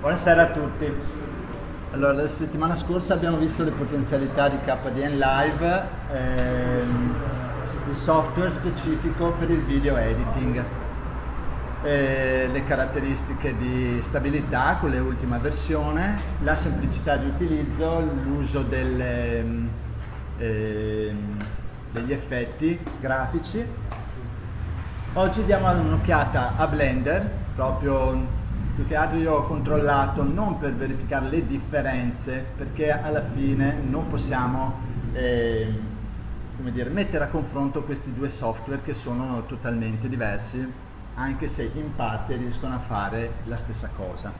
Buonasera a tutti. Allora, la settimana scorsa abbiamo visto le potenzialità di KDN Live, ehm, il software specifico per il video editing, eh, le caratteristiche di stabilità con l'ultima versione, la semplicità di utilizzo, l'uso delle, ehm, degli effetti grafici. Oggi diamo un'occhiata a Blender, proprio più che altro io ho controllato non per verificare le differenze perché alla fine non possiamo eh, dire, mettere a confronto questi due software che sono totalmente diversi anche se in parte riescono a fare la stessa cosa.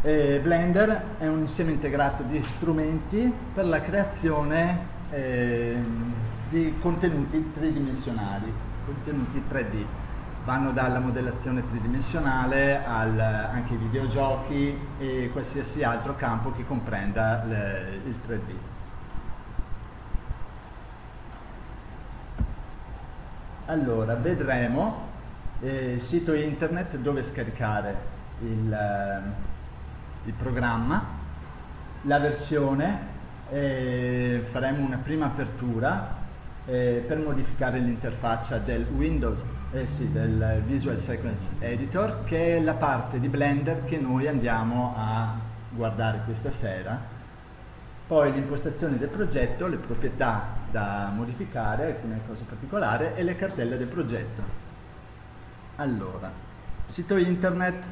Eh, Blender è un insieme integrato di strumenti per la creazione eh, di contenuti tridimensionali, contenuti 3D vanno dalla modellazione tridimensionale al, anche ai videogiochi e qualsiasi altro campo che comprenda le, il 3D. Allora, vedremo eh, il sito internet dove scaricare il, eh, il programma, la versione, eh, faremo una prima apertura eh, per modificare l'interfaccia del Windows eh sì, del Visual Sequence Editor, che è la parte di Blender che noi andiamo a guardare questa sera. Poi l'impostazione del progetto, le proprietà da modificare, alcune cose particolari e le cartelle del progetto. Allora, sito internet,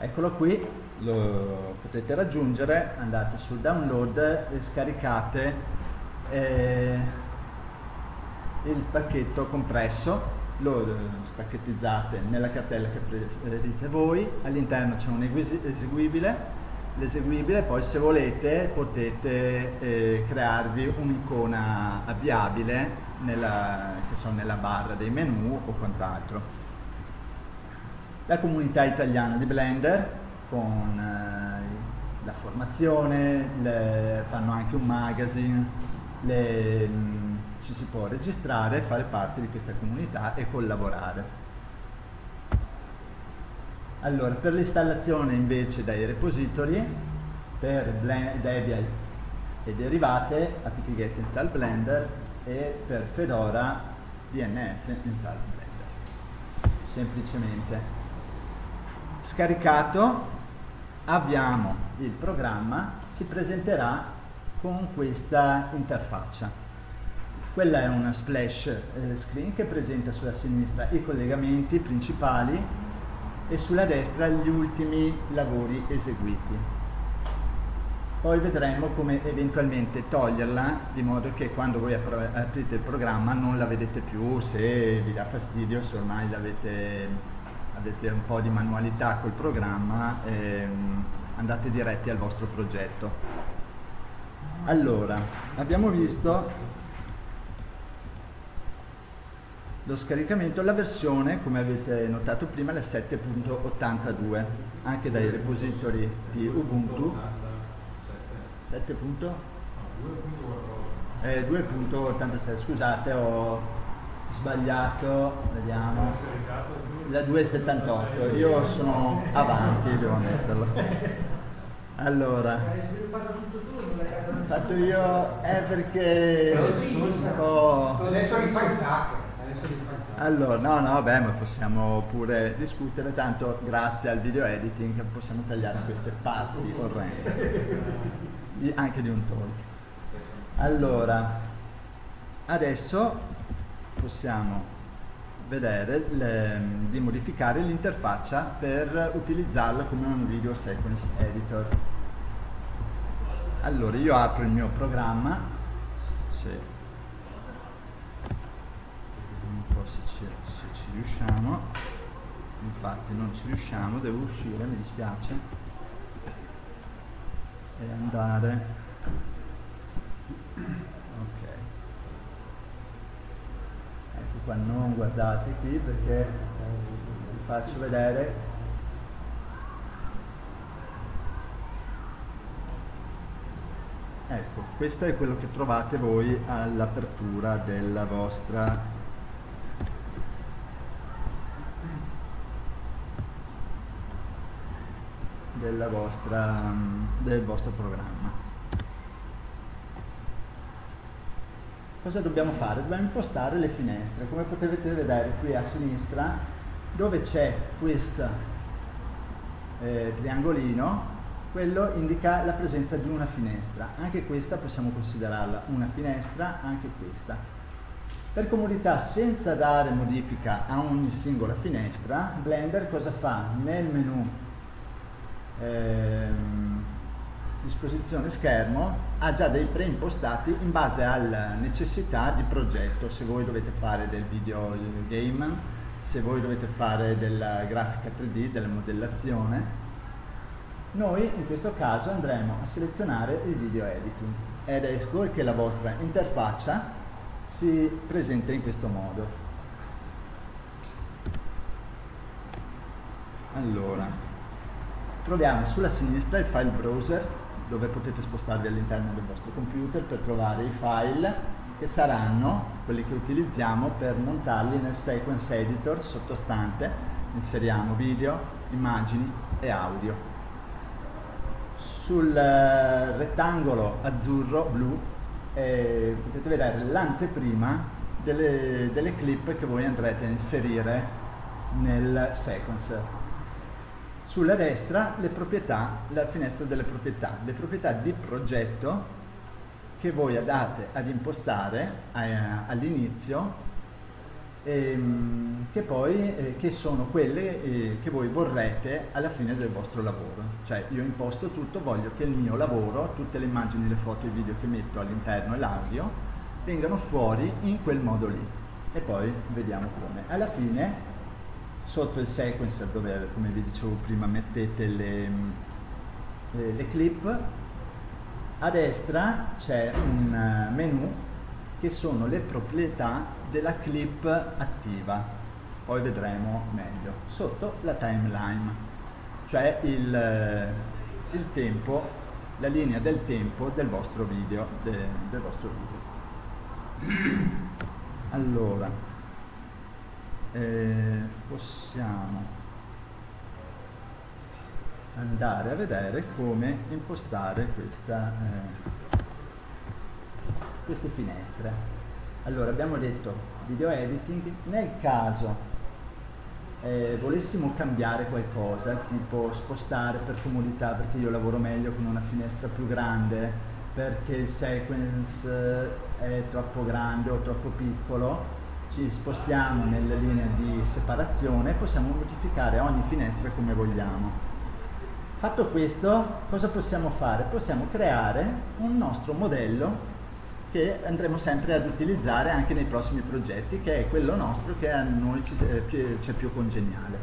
eccolo qui, lo potete raggiungere, andate sul download e scaricate eh, il pacchetto compresso lo spacchettizzate nella cartella che preferite voi, all'interno c'è un eseguibile, l'eseguibile poi se volete potete eh, crearvi un'icona avviabile nella, che sono nella barra dei menu o quant'altro. La comunità italiana di Blender con eh, la formazione, le, fanno anche un magazine, le, ci si può registrare, fare parte di questa comunità e collaborare. Allora, per l'installazione invece dai repository, per Debian e derivate, apt-get install blender e per Fedora DNF install blender. Semplicemente scaricato abbiamo il programma, si presenterà con questa interfaccia. Quella è una splash eh, screen che presenta sulla sinistra i collegamenti principali e sulla destra gli ultimi lavori eseguiti. Poi vedremo come eventualmente toglierla di modo che quando voi aprite il programma non la vedete più se vi dà fastidio, se ormai avete, avete un po' di manualità col programma ehm, andate diretti al vostro progetto. Allora, abbiamo visto lo scaricamento, la versione come avete notato prima è 7.82 anche dai repository di Ubuntu. 7.2.86 eh, scusate ho sbagliato vediamo. La 2.78 io sono avanti devo metterlo. Allora fatto io è perché adesso rifai il sacco allora, no, no, beh, ma possiamo pure discutere, tanto grazie al video editing possiamo tagliare queste parti orrende, anche di un talk. Allora, adesso possiamo vedere le, di modificare l'interfaccia per utilizzarla come un video sequence editor. Allora, io apro il mio programma, se se ci, se ci riusciamo. Infatti non ci riusciamo devo uscire mi dispiace. E andare. Ok. Ecco qua non guardate qui perché vi faccio vedere. Ecco questo è quello che trovate voi all'apertura della vostra vostra, del vostro programma. Cosa dobbiamo fare? Dobbiamo impostare le finestre. Come potete vedere qui a sinistra, dove c'è questo eh, triangolino, quello indica la presenza di una finestra. Anche questa possiamo considerarla una finestra, anche questa. Per comodità, senza dare modifica a ogni singola finestra, Blender cosa fa? Nel menu ehm, disposizione schermo ha già dei preimpostati in base alla necessità di progetto, se voi dovete fare del video game, se voi dovete fare della grafica 3D, della modellazione. Noi in questo caso andremo a selezionare il video editing ed ecco che la vostra interfaccia si presenta in questo modo. Allora, troviamo sulla sinistra il file browser dove potete spostarvi all'interno del vostro computer per trovare i file che saranno quelli che utilizziamo per montarli nel sequence editor sottostante. Inseriamo video, immagini e audio. Sul eh, rettangolo azzurro blu eh, potete vedere l'anteprima delle, delle clip che voi andrete a inserire nel sequencer sulla destra le proprietà, la finestra delle proprietà, le proprietà di progetto che voi andate ad impostare eh, all'inizio ehm, che poi eh, che sono quelle eh, che voi vorrete alla fine del vostro lavoro. Cioè io imposto tutto, voglio che il mio lavoro tutte le immagini, le foto i video che metto all'interno e l'audio vengano fuori in quel modo lì. E poi vediamo come. Alla fine sotto il sequencer dove come vi dicevo prima mettete le, le, clip. A destra c'è un eh, menu che sono le proprietà della clip attiva. Poi vedremo meglio. Sotto la timeline cioè il, eh, il tempo la linea del tempo del vostro video de, del vostro video. Allora eh, possiamo andare a vedere come impostare questa, eh, queste finestre. Allora abbiamo detto video editing, nel caso eh, volessimo cambiare qualcosa, tipo spostare per comodità perché io lavoro meglio con una finestra più grande, perché il sequence è troppo grande o troppo piccolo, ci spostiamo nella linea di separazione possiamo modificare ogni finestra come vogliamo. Fatto questo, cosa possiamo fare? Possiamo creare un nostro modello che andremo sempre ad utilizzare anche nei prossimi progetti, che è quello nostro che a noi ci, eh, c'è più congeniale.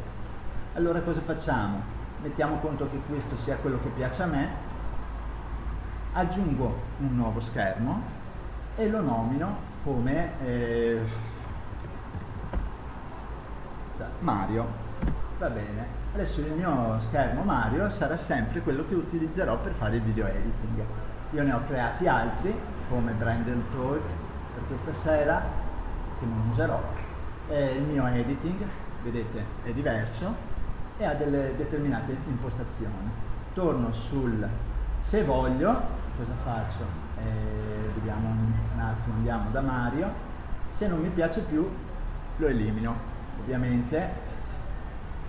Allora cosa facciamo? Mettiamo conto che questo sia quello che piace a me, aggiungo un nuovo schermo e lo nomino come eh, Mario. Va bene, Adesso il mio schermo Mario sarà sempre quello che utilizzerò per fare il video editing. Io ne ho creati altri, come Brandon Talk per questa sera, che non userò. E il mio editing, vedete, è diverso e ha delle determinate impostazioni. Torno sul se voglio, cosa faccio? Eh, vediamo un attimo, andiamo da Mario. Se non mi piace più, lo elimino. Ovviamente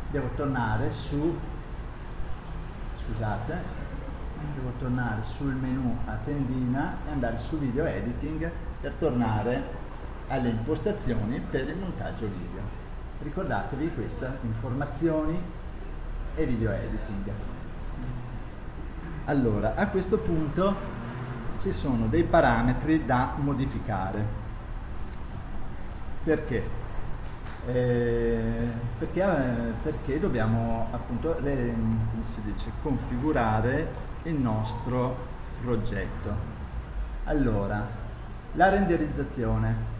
devo tornare su scusate devo tornare sul menu a tendina e andare su video editing per tornare alle impostazioni per il montaggio video. Ricordatevi queste informazioni e video editing. Allora a questo punto ci sono dei parametri da modificare. Perché eh, perché, eh, perché, dobbiamo appunto le, dice, configurare il nostro progetto. Allora, la renderizzazione.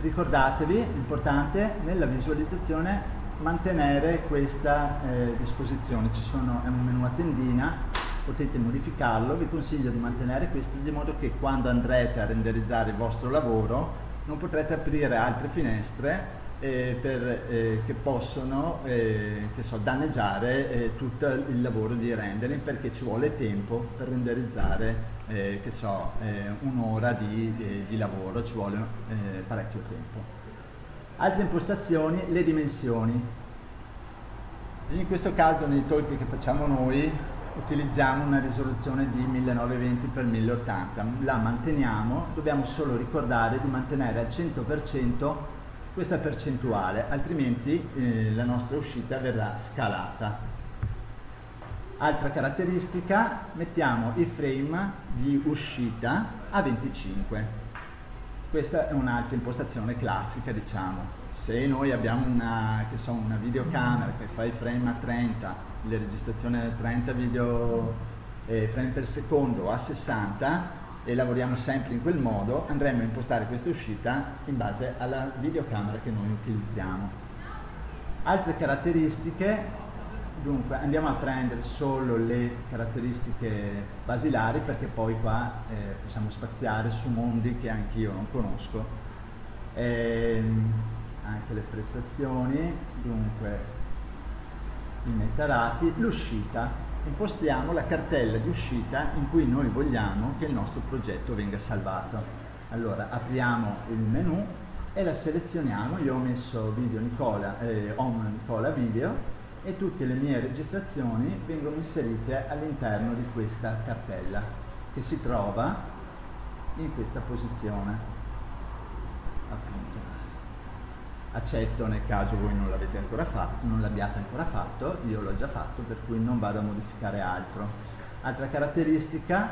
Ricordatevi, importante, nella visualizzazione mantenere questa eh, disposizione. Ci sono, è un menu a tendina, potete modificarlo, vi consiglio di mantenere questo di modo che quando andrete a renderizzare il vostro lavoro non potrete aprire altre finestre eh, per, eh, che possono eh, che so, danneggiare eh, tutto il lavoro di rendering perché ci vuole tempo per renderizzare eh, so, eh, un'ora di, di, lavoro, ci vuole parecchio tempo. Altre impostazioni, le dimensioni. In questo caso nei talk che facciamo noi utilizziamo una risoluzione di 1920x1080, la manteniamo, dobbiamo solo ricordare di mantenere al 100% questa percentuale, altrimenti eh, la nostra uscita verrà scalata. Altra caratteristica, mettiamo il frame di uscita a 25. Questa è un'altra impostazione classica, diciamo. Se noi abbiamo una, so, una videocamera che fa il frame a 30, le registrazioni a 30 video eh, frame per secondo a 60, e lavoriamo sempre in quel modo, andremo a impostare questa uscita in base alla videocamera che noi utilizziamo. Altre caratteristiche, dunque andiamo a prendere solo le caratteristiche basilari perché poi qua eh, possiamo spaziare su mondi che anch'io non conosco. Ehm, anche le prestazioni, dunque i metadati, l'uscita, impostiamo la cartella di uscita in cui noi vogliamo che il nostro progetto venga salvato. Allora apriamo il menu e la selezioniamo, io ho messo video Nicola, eh, home Nicola video e tutte le mie registrazioni vengono inserite all'interno di questa cartella che si trova in questa posizione. Appunto accetto nel caso voi non l'avete ancora fatto, non l'abbiate ancora fatto, io l'ho già fatto per cui non vado a modificare altro. Altra caratteristica,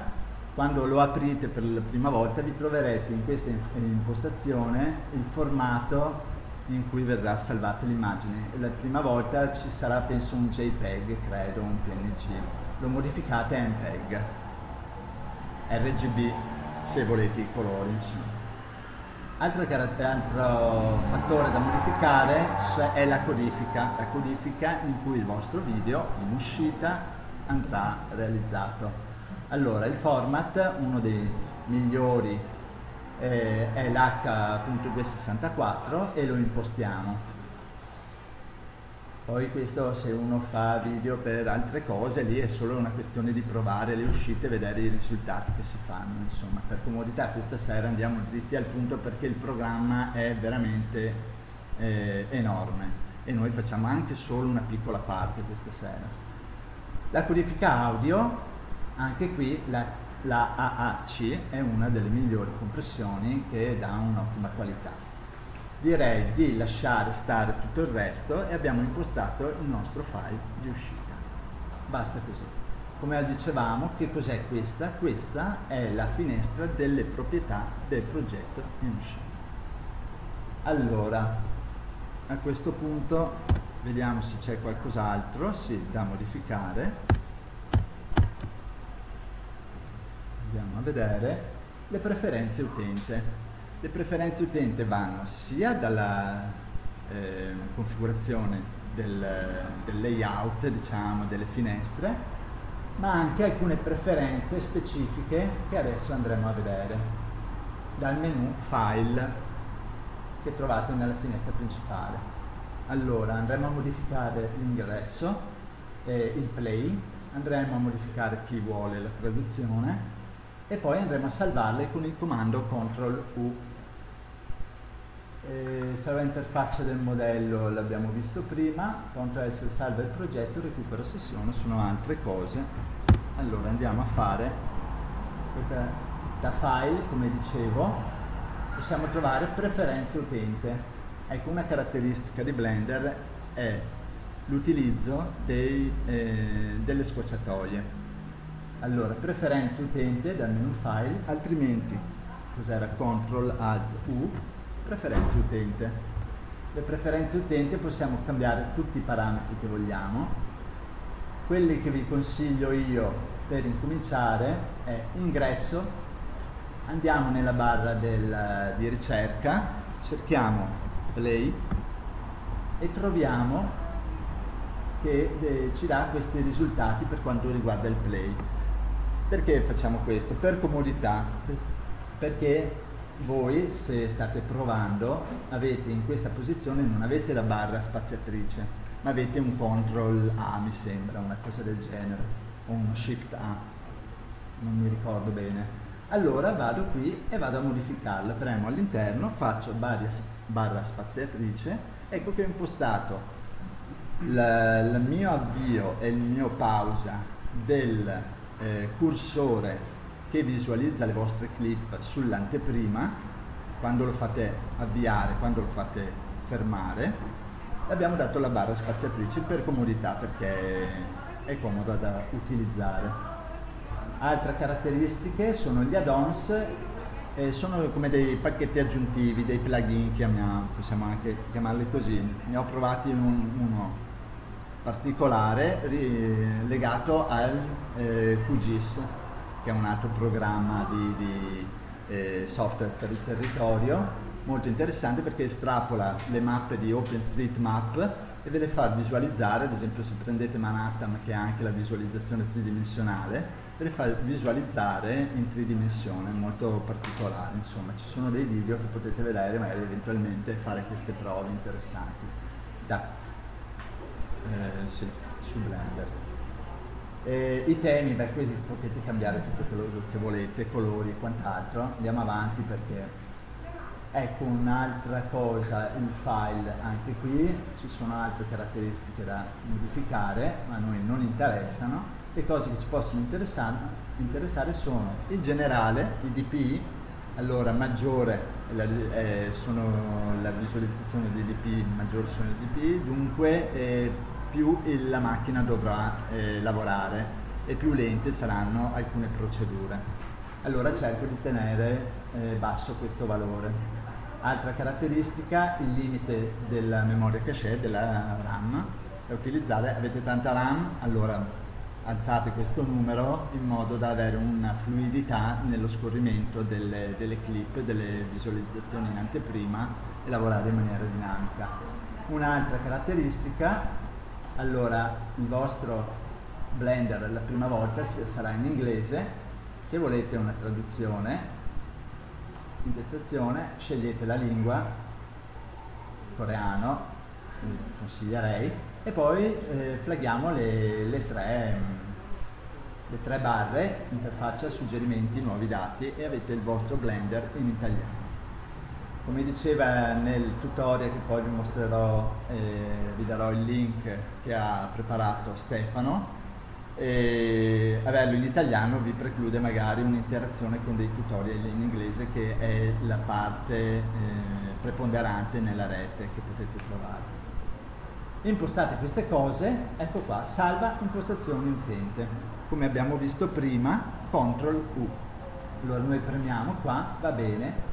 quando lo aprite per la prima volta vi troverete in questa impostazione il formato in cui verrà salvata l'immagine. La prima volta ci sarà penso un JPEG, credo, un PNG. Lo modificate a MPEG, RGB se volete i colori. Insomma. Altro, altro, fattore da modificare è la codifica, la codifica in cui il vostro video in uscita andrà realizzato. Allora, il format, uno dei migliori eh, è l'H.264 e lo impostiamo. Poi questo se uno fa video per altre cose, lì è solo una questione di provare le uscite e vedere i risultati che si fanno. Insomma, per comodità questa sera andiamo dritti al punto perché il programma è veramente eh, enorme e noi facciamo anche solo una piccola parte questa sera. La codifica audio, anche qui la, la AAC è una delle migliori compressioni che dà un'ottima qualità direi di lasciare stare tutto il resto e abbiamo impostato il nostro file di uscita. Basta così. Come dicevamo, che cos'è questa? Questa è la finestra delle proprietà del progetto in uscita. Allora, a questo punto vediamo se c'è qualcos'altro, sì, da modificare. Andiamo a vedere le preferenze utente. Le preferenze utente vanno sia dalla eh, configurazione del, del layout, diciamo, delle finestre, ma anche alcune preferenze specifiche che adesso andremo a vedere dal menu File che trovate nella finestra principale. Allora andremo a modificare l'ingresso, eh, il play, andremo a modificare chi vuole la traduzione e poi andremo a salvarle con il comando CTRL U eh, salva interfaccia del modello l'abbiamo visto prima, Ctrl S salva il progetto, recupera sessione, sono altre cose. Allora andiamo a fare questa da file, come dicevo, possiamo trovare preferenze utente. Ecco, una caratteristica di Blender è l'utilizzo eh, delle scorciatoie. Allora, preferenze utente dal menu file, altrimenti cos'era? CTRL ALT U preferenze utente. Le preferenze utente possiamo cambiare tutti i parametri che vogliamo. Quelli che vi consiglio io per incominciare è ingresso, andiamo nella barra del, di ricerca, cerchiamo play e troviamo che eh, ci dà questi risultati per quanto riguarda il play. Perché facciamo questo? Per comodità, perché voi se state provando avete in questa posizione non avete la barra spaziatrice ma avete un control A mi sembra una cosa del genere o un shift A non mi ricordo bene. Allora vado qui e vado a modificarla premo all'interno faccio barra, barra spaziatrice ecco che ho impostato il mio avvio e il mio pausa del eh, cursore che visualizza le vostre clip sull'anteprima, quando lo fate avviare, quando lo fate fermare, abbiamo dato la barra spaziatrice per comodità perché è comoda da utilizzare. Altre caratteristiche sono gli add-ons, eh, sono come dei pacchetti aggiuntivi, dei plugin, chiamiamo, possiamo anche chiamarli così. Ne ho provati un, uno particolare legato al eh, QGIS, che è un altro programma di, di eh, software per il territorio, molto interessante perché estrapola le mappe di OpenStreetMap e ve le fa visualizzare, ad esempio se prendete Manhattan che ha anche la visualizzazione tridimensionale, ve le fa visualizzare in tridimensione, molto particolare, insomma ci sono dei video che potete vedere magari eventualmente fare queste prove interessanti. Da, eh, sì, su Blender. Eh, I temi, beh, questi potete cambiare tutto quello che volete, colori e quant'altro. Andiamo avanti perché ecco un'altra cosa, il file, anche qui ci sono altre caratteristiche da modificare, ma a noi non interessano. Le cose che ci possono interessare, sono il generale, i DPI, allora maggiore la, eh, sono la visualizzazione dei DPI, maggiori sono i DPI, dunque eh, più la macchina dovrà eh, lavorare e più lente saranno alcune procedure. Allora cerco di tenere eh, basso questo valore. Altra caratteristica, il limite della memoria cache, della RAM, da utilizzare, avete tanta RAM, allora alzate questo numero in modo da avere una fluidità nello scorrimento delle, delle clip, delle visualizzazioni in anteprima e lavorare in maniera dinamica. Un'altra caratteristica allora il vostro Blender la prima volta sarà in inglese, se volete una traduzione, intestazione, scegliete la lingua, coreano, consiglierei, e poi eh, flaghiamo le, le, tre, le tre barre, interfaccia, suggerimenti, nuovi dati e avete il vostro Blender in italiano. Come diceva nel tutorial che poi vi mostrerò, eh, vi darò il link che ha preparato Stefano, e averlo in italiano vi preclude magari un'interazione con dei tutorial in inglese che è la parte eh, preponderante nella rete che potete trovare. Impostate queste cose, ecco qua, salva impostazioni utente. Come abbiamo visto prima, CTRL U. Allora noi premiamo qua, va bene,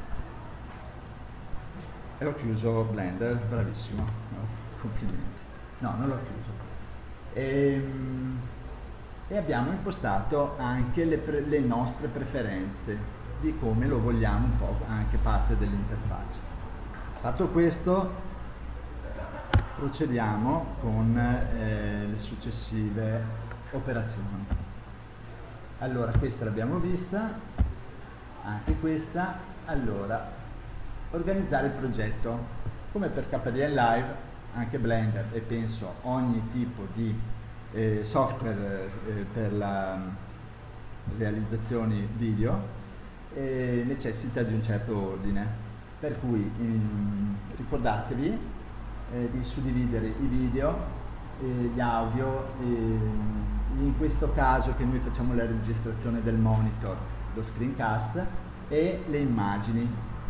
e ho chiuso Blender, bravissimo, complimenti. No, non l'ho chiuso. E, ehm, e, abbiamo impostato anche le, pre, le, nostre preferenze di come lo vogliamo un po' anche parte dell'interfaccia. Fatto questo procediamo con eh, le successive operazioni. Allora questa l'abbiamo vista, anche questa, allora organizzare il progetto. Come per KDN Live, anche Blender e penso ogni tipo di eh, software eh, per la realizzazione video eh, necessita di un certo ordine. Per cui in, ricordatevi eh, di suddividere i video, gli audio, in questo caso che noi facciamo la registrazione del monitor, lo screencast e le immagini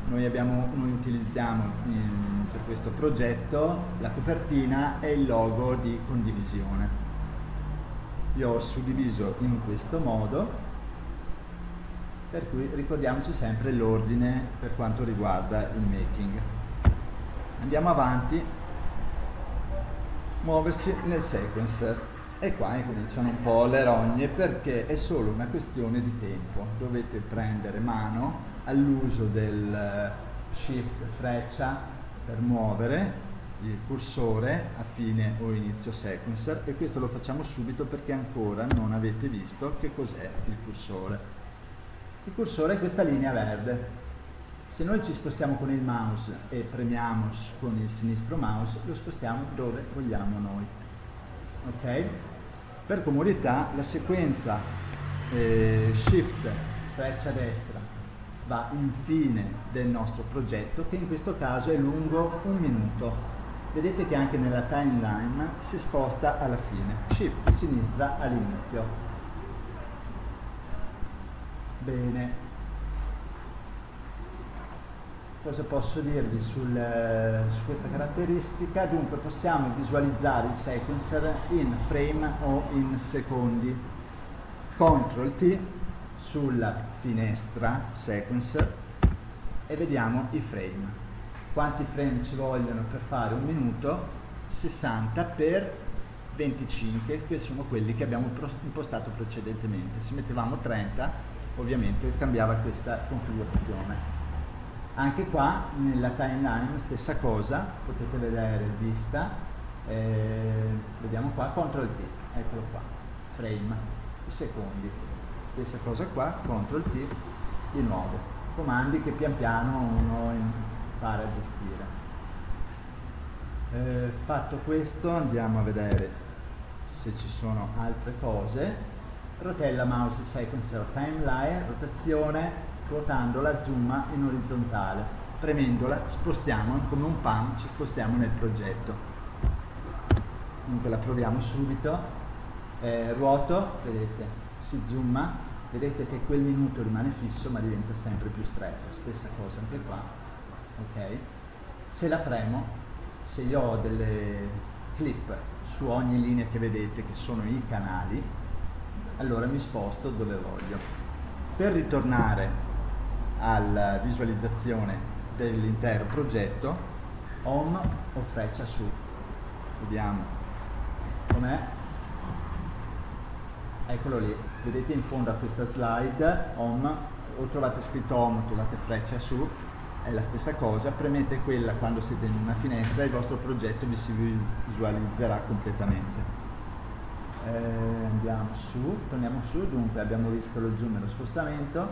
noi, abbiamo, noi utilizziamo in, per questo progetto la copertina e il logo di condivisione. Io ho suddiviso in questo modo, per cui ricordiamoci sempre l'ordine per quanto riguarda il making. Andiamo avanti, muoversi nel sequencer. E qua cominciano un po' le rogne perché è solo una questione di tempo. Dovete prendere mano all'uso del eh, shift freccia per muovere il cursore a fine o inizio sequencer e questo lo facciamo subito perché ancora non avete visto che cos'è il cursore. Il cursore è questa linea verde. Se noi ci spostiamo con il mouse e premiamo con il sinistro mouse, lo spostiamo dove vogliamo noi. Ok? Per comodità la sequenza eh, Shift freccia destra va in fine del nostro progetto che in questo caso è lungo un minuto. Vedete che anche nella timeline si sposta alla fine, shift sinistra all'inizio. Bene. Cosa posso dirvi sul, su questa caratteristica? Dunque possiamo visualizzare il sequencer in frame o in secondi. CTRL T sulla finestra sequencer e vediamo i frame. Quanti frame ci vogliono per fare un minuto? 60 per 25, che sono quelli che abbiamo impostato precedentemente. Se mettevamo 30, ovviamente cambiava questa configurazione. Anche qua nella timeline stessa cosa, potete vedere vista, eh, vediamo qua, CTRL T, eccolo qua, frame, secondi stessa cosa qua, CTRL T di nuovo, comandi che pian piano uno impara a gestire. Eh, fatto questo andiamo a vedere se ci sono altre cose. Rotella mouse sequencer timeline, rotazione, ruotandola zoom in orizzontale. Premendola spostiamo come un pan, ci spostiamo nel progetto. Dunque la proviamo subito. Eh, ruoto, vedete, si zooma vedete che quel minuto rimane fisso ma diventa sempre più stretto, stessa cosa anche qua, ok? Se la premo, se io ho delle clip su ogni linea che vedete che sono i canali, allora mi sposto dove voglio. Per ritornare alla visualizzazione dell'intero progetto, home o freccia su, vediamo. Com'è, eccolo lì, vedete in fondo a questa slide home o trovate scritto home trovate freccia su è la stessa cosa premete quella quando siete in una finestra e il vostro progetto vi si visualizzerà completamente. Eh, andiamo su torniamo su dunque abbiamo visto lo zoom e lo spostamento.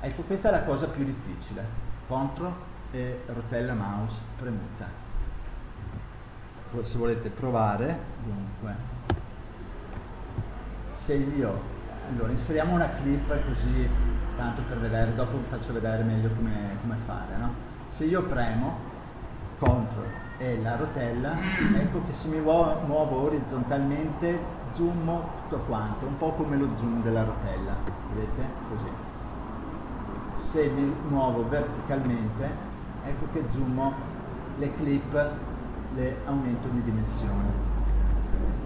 Ecco questa è la cosa più difficile CTRL e rotella mouse premuta. Se volete provare dunque se io. Allora inseriamo una clip così tanto per vedere dopo vi faccio vedere meglio come, come fare no? se io premo CTRL e la rotella ecco che se mi muovo orizzontalmente zoom tutto quanto un po' come lo zoom della rotella vedete? Così. Se mi muovo verticalmente ecco che zoom le clip le aumento di dimensione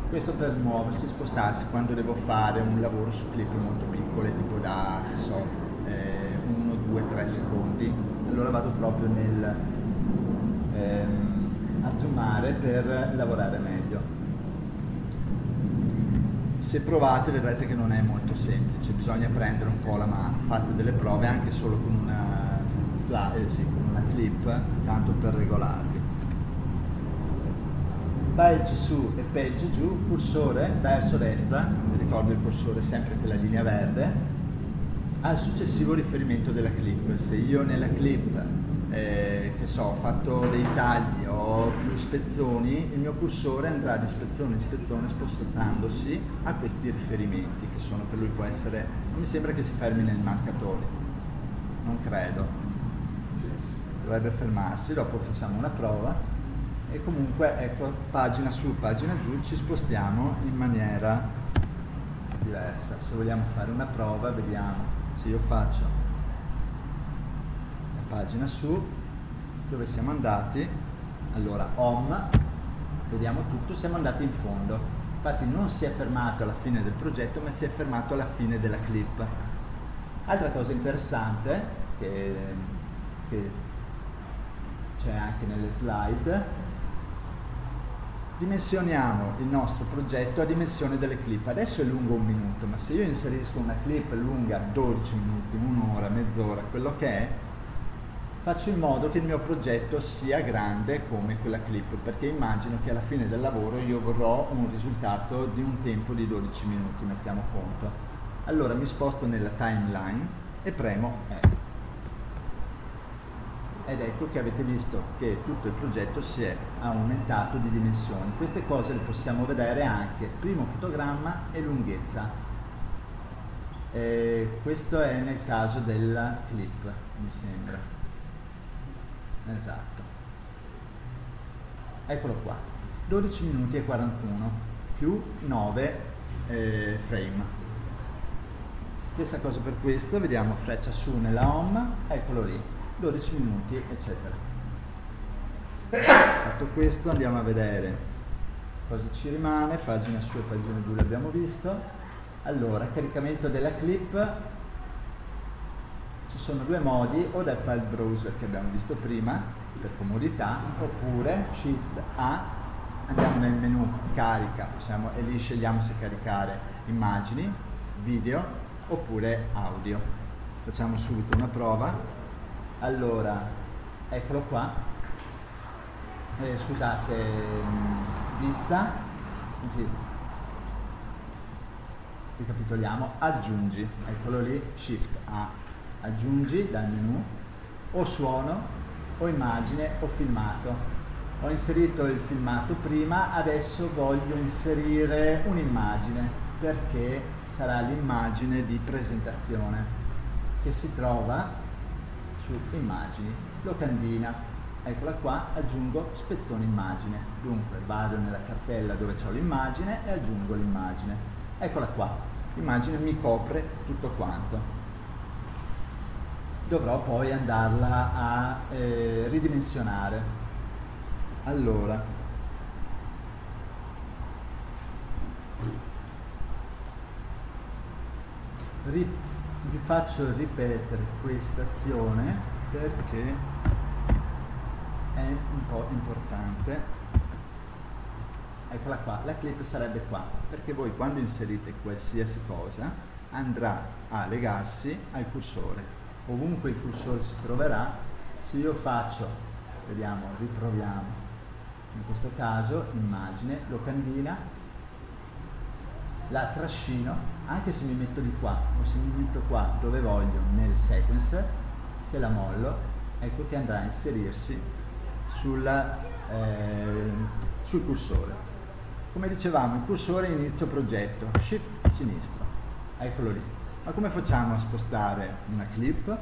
questo per muoversi, spostarsi quando devo fare un lavoro su clip molto piccole, tipo da, so, 1, 2, 3 secondi. Allora vado proprio nel ehm, a zoomare per lavorare meglio. Se provate vedrete che non è molto semplice, bisogna prendere un po' la mano, fate delle prove anche solo con una, slide, eh, sì, con una clip, tanto per regolarvi page su e page giù, cursore verso destra, vi ricordo il cursore sempre quella linea verde, al successivo riferimento della clip. Se io nella clip, eh, che so, ho fatto dei tagli o più spezzoni, il mio cursore andrà di spezzone in spezzone spostandosi a questi riferimenti, che sono per lui può essere, non mi sembra che si fermi nel marcatore, non credo, dovrebbe fermarsi, dopo facciamo una prova e comunque ecco pagina su pagina giù ci spostiamo in maniera diversa. Se vogliamo fare una prova vediamo se io faccio la pagina su dove siamo andati. Allora home vediamo tutto siamo andati in fondo. Infatti non si è fermato alla fine del progetto ma si è fermato alla fine della clip. Altra cosa interessante che, che c'è anche nelle slide dimensioniamo il nostro progetto a dimensione delle clip. Adesso è lungo un minuto, ma se io inserisco una clip lunga 12 minuti, un'ora, mezz'ora, quello che è, faccio in modo che il mio progetto sia grande come quella clip, perché immagino che alla fine del lavoro io vorrò un risultato di un tempo di 12 minuti, mettiamo conto. Allora mi sposto nella timeline e premo E. ed ecco che avete visto che tutto il progetto si è aumentato di dimensioni. Queste cose le possiamo vedere anche primo fotogramma e lunghezza. E questo è nel caso della clip, mi sembra. Esatto. Eccolo qua, 12 minuti e 41 più 9 eh, frame. Stessa cosa per questo, vediamo freccia su nella home, eccolo lì, 12 minuti, eccetera. Fatto questo andiamo a vedere cosa ci rimane, pagina su e pagina giù l'abbiamo visto. Allora, caricamento della clip, ci sono due modi, o dal file browser che abbiamo visto prima, per comodità, oppure Shift A, andiamo nel menu carica, possiamo, e lì scegliamo se caricare immagini, video oppure audio. Facciamo subito una prova. Allora, eccolo qua. Eh, scusate, mm, vista. Sì. Ricapitoliamo, aggiungi, eccolo lì, Shift A, aggiungi dal menu o suono o immagine o filmato. Ho inserito il filmato prima, adesso voglio inserire un'immagine perché sarà l'immagine di presentazione che si trova su immagini, locandina, eccola qua, aggiungo spezzone immagine, dunque vado nella cartella dove ho l'immagine e aggiungo l'immagine, eccola qua, l'immagine mi copre tutto quanto, dovrò poi andarla a eh, ridimensionare, allora vi faccio ripetere questa azione perché è un po' importante. Eccola qua, la clip sarebbe qua perché voi quando inserite qualsiasi cosa andrà a legarsi al cursore. Ovunque il cursore si troverà se io faccio vediamo, riproviamo in questo caso immagine, locandina la trascino, anche se mi metto di qua o se mi metto qua dove voglio nel sequence, se la mollo, ecco che andrà a inserirsi sulla, eh, sul cursore. Come dicevamo, il cursore inizio progetto, shift sinistro, eccolo lì. Ma come facciamo a spostare una clip?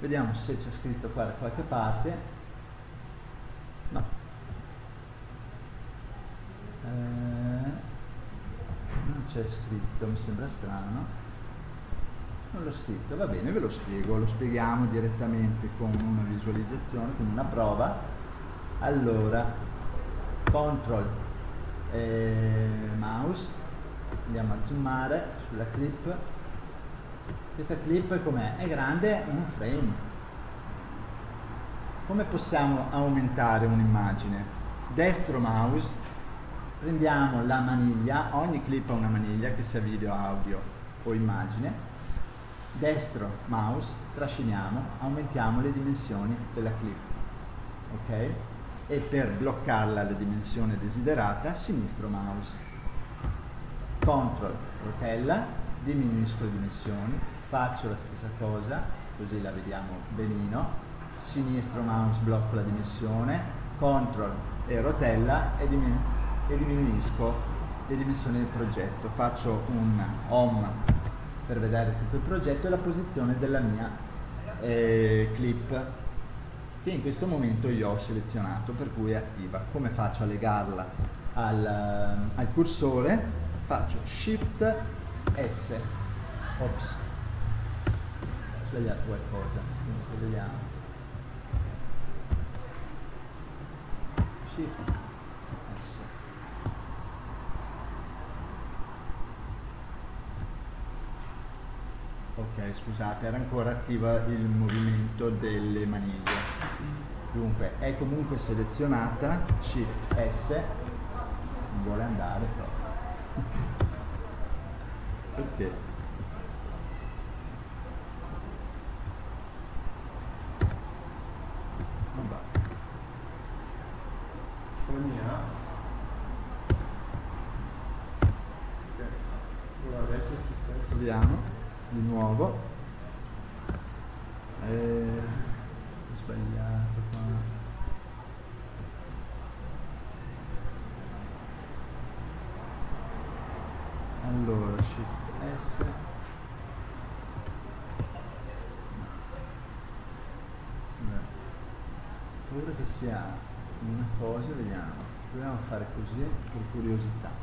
Vediamo se c'è scritto qua da qualche parte. No, eh, c'è scritto, mi sembra strano. Non l'ho scritto, va bene, ve lo spiego, lo spieghiamo direttamente con una visualizzazione, con una prova. Allora, control eh, mouse, andiamo a zoomare sulla clip. Questa clip com'è? È grande un frame. Come possiamo aumentare un'immagine? Destro mouse prendiamo la maniglia, ogni clip ha una maniglia che sia video, audio o immagine, destro mouse, trasciniamo, aumentiamo le dimensioni della clip, ok? E per bloccarla alla dimensione desiderata, sinistro mouse, control, rotella, diminuisco le dimensioni, faccio la stessa cosa, così la vediamo benino, sinistro mouse blocco la dimensione, control e rotella e diminuisco e diminuisco le dimensioni del progetto. Faccio un home per vedere tutto il progetto e la posizione della mia eh, clip che in questo momento io ho selezionato per cui è attiva. Come faccio a legarla al, al cursore? Faccio Shift S. Ops. Ho sbagliato qualcosa. Vediamo. Shift ok scusate era ancora attiva il movimento delle maniglie. Dunque è comunque selezionata shift S non vuole andare però. Perché? Vediamo di nuovo. Eh, ho sbagliato qua. Allora shift S. Paura che sia una cosa vediamo. Proviamo a fare così per curiosità.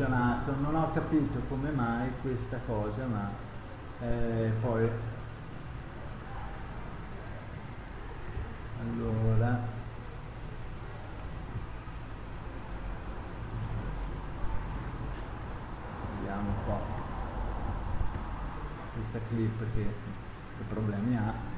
Funzionato. Non ho capito come mai questa cosa ma eh, poi allora. Questa clip che, che problemi ha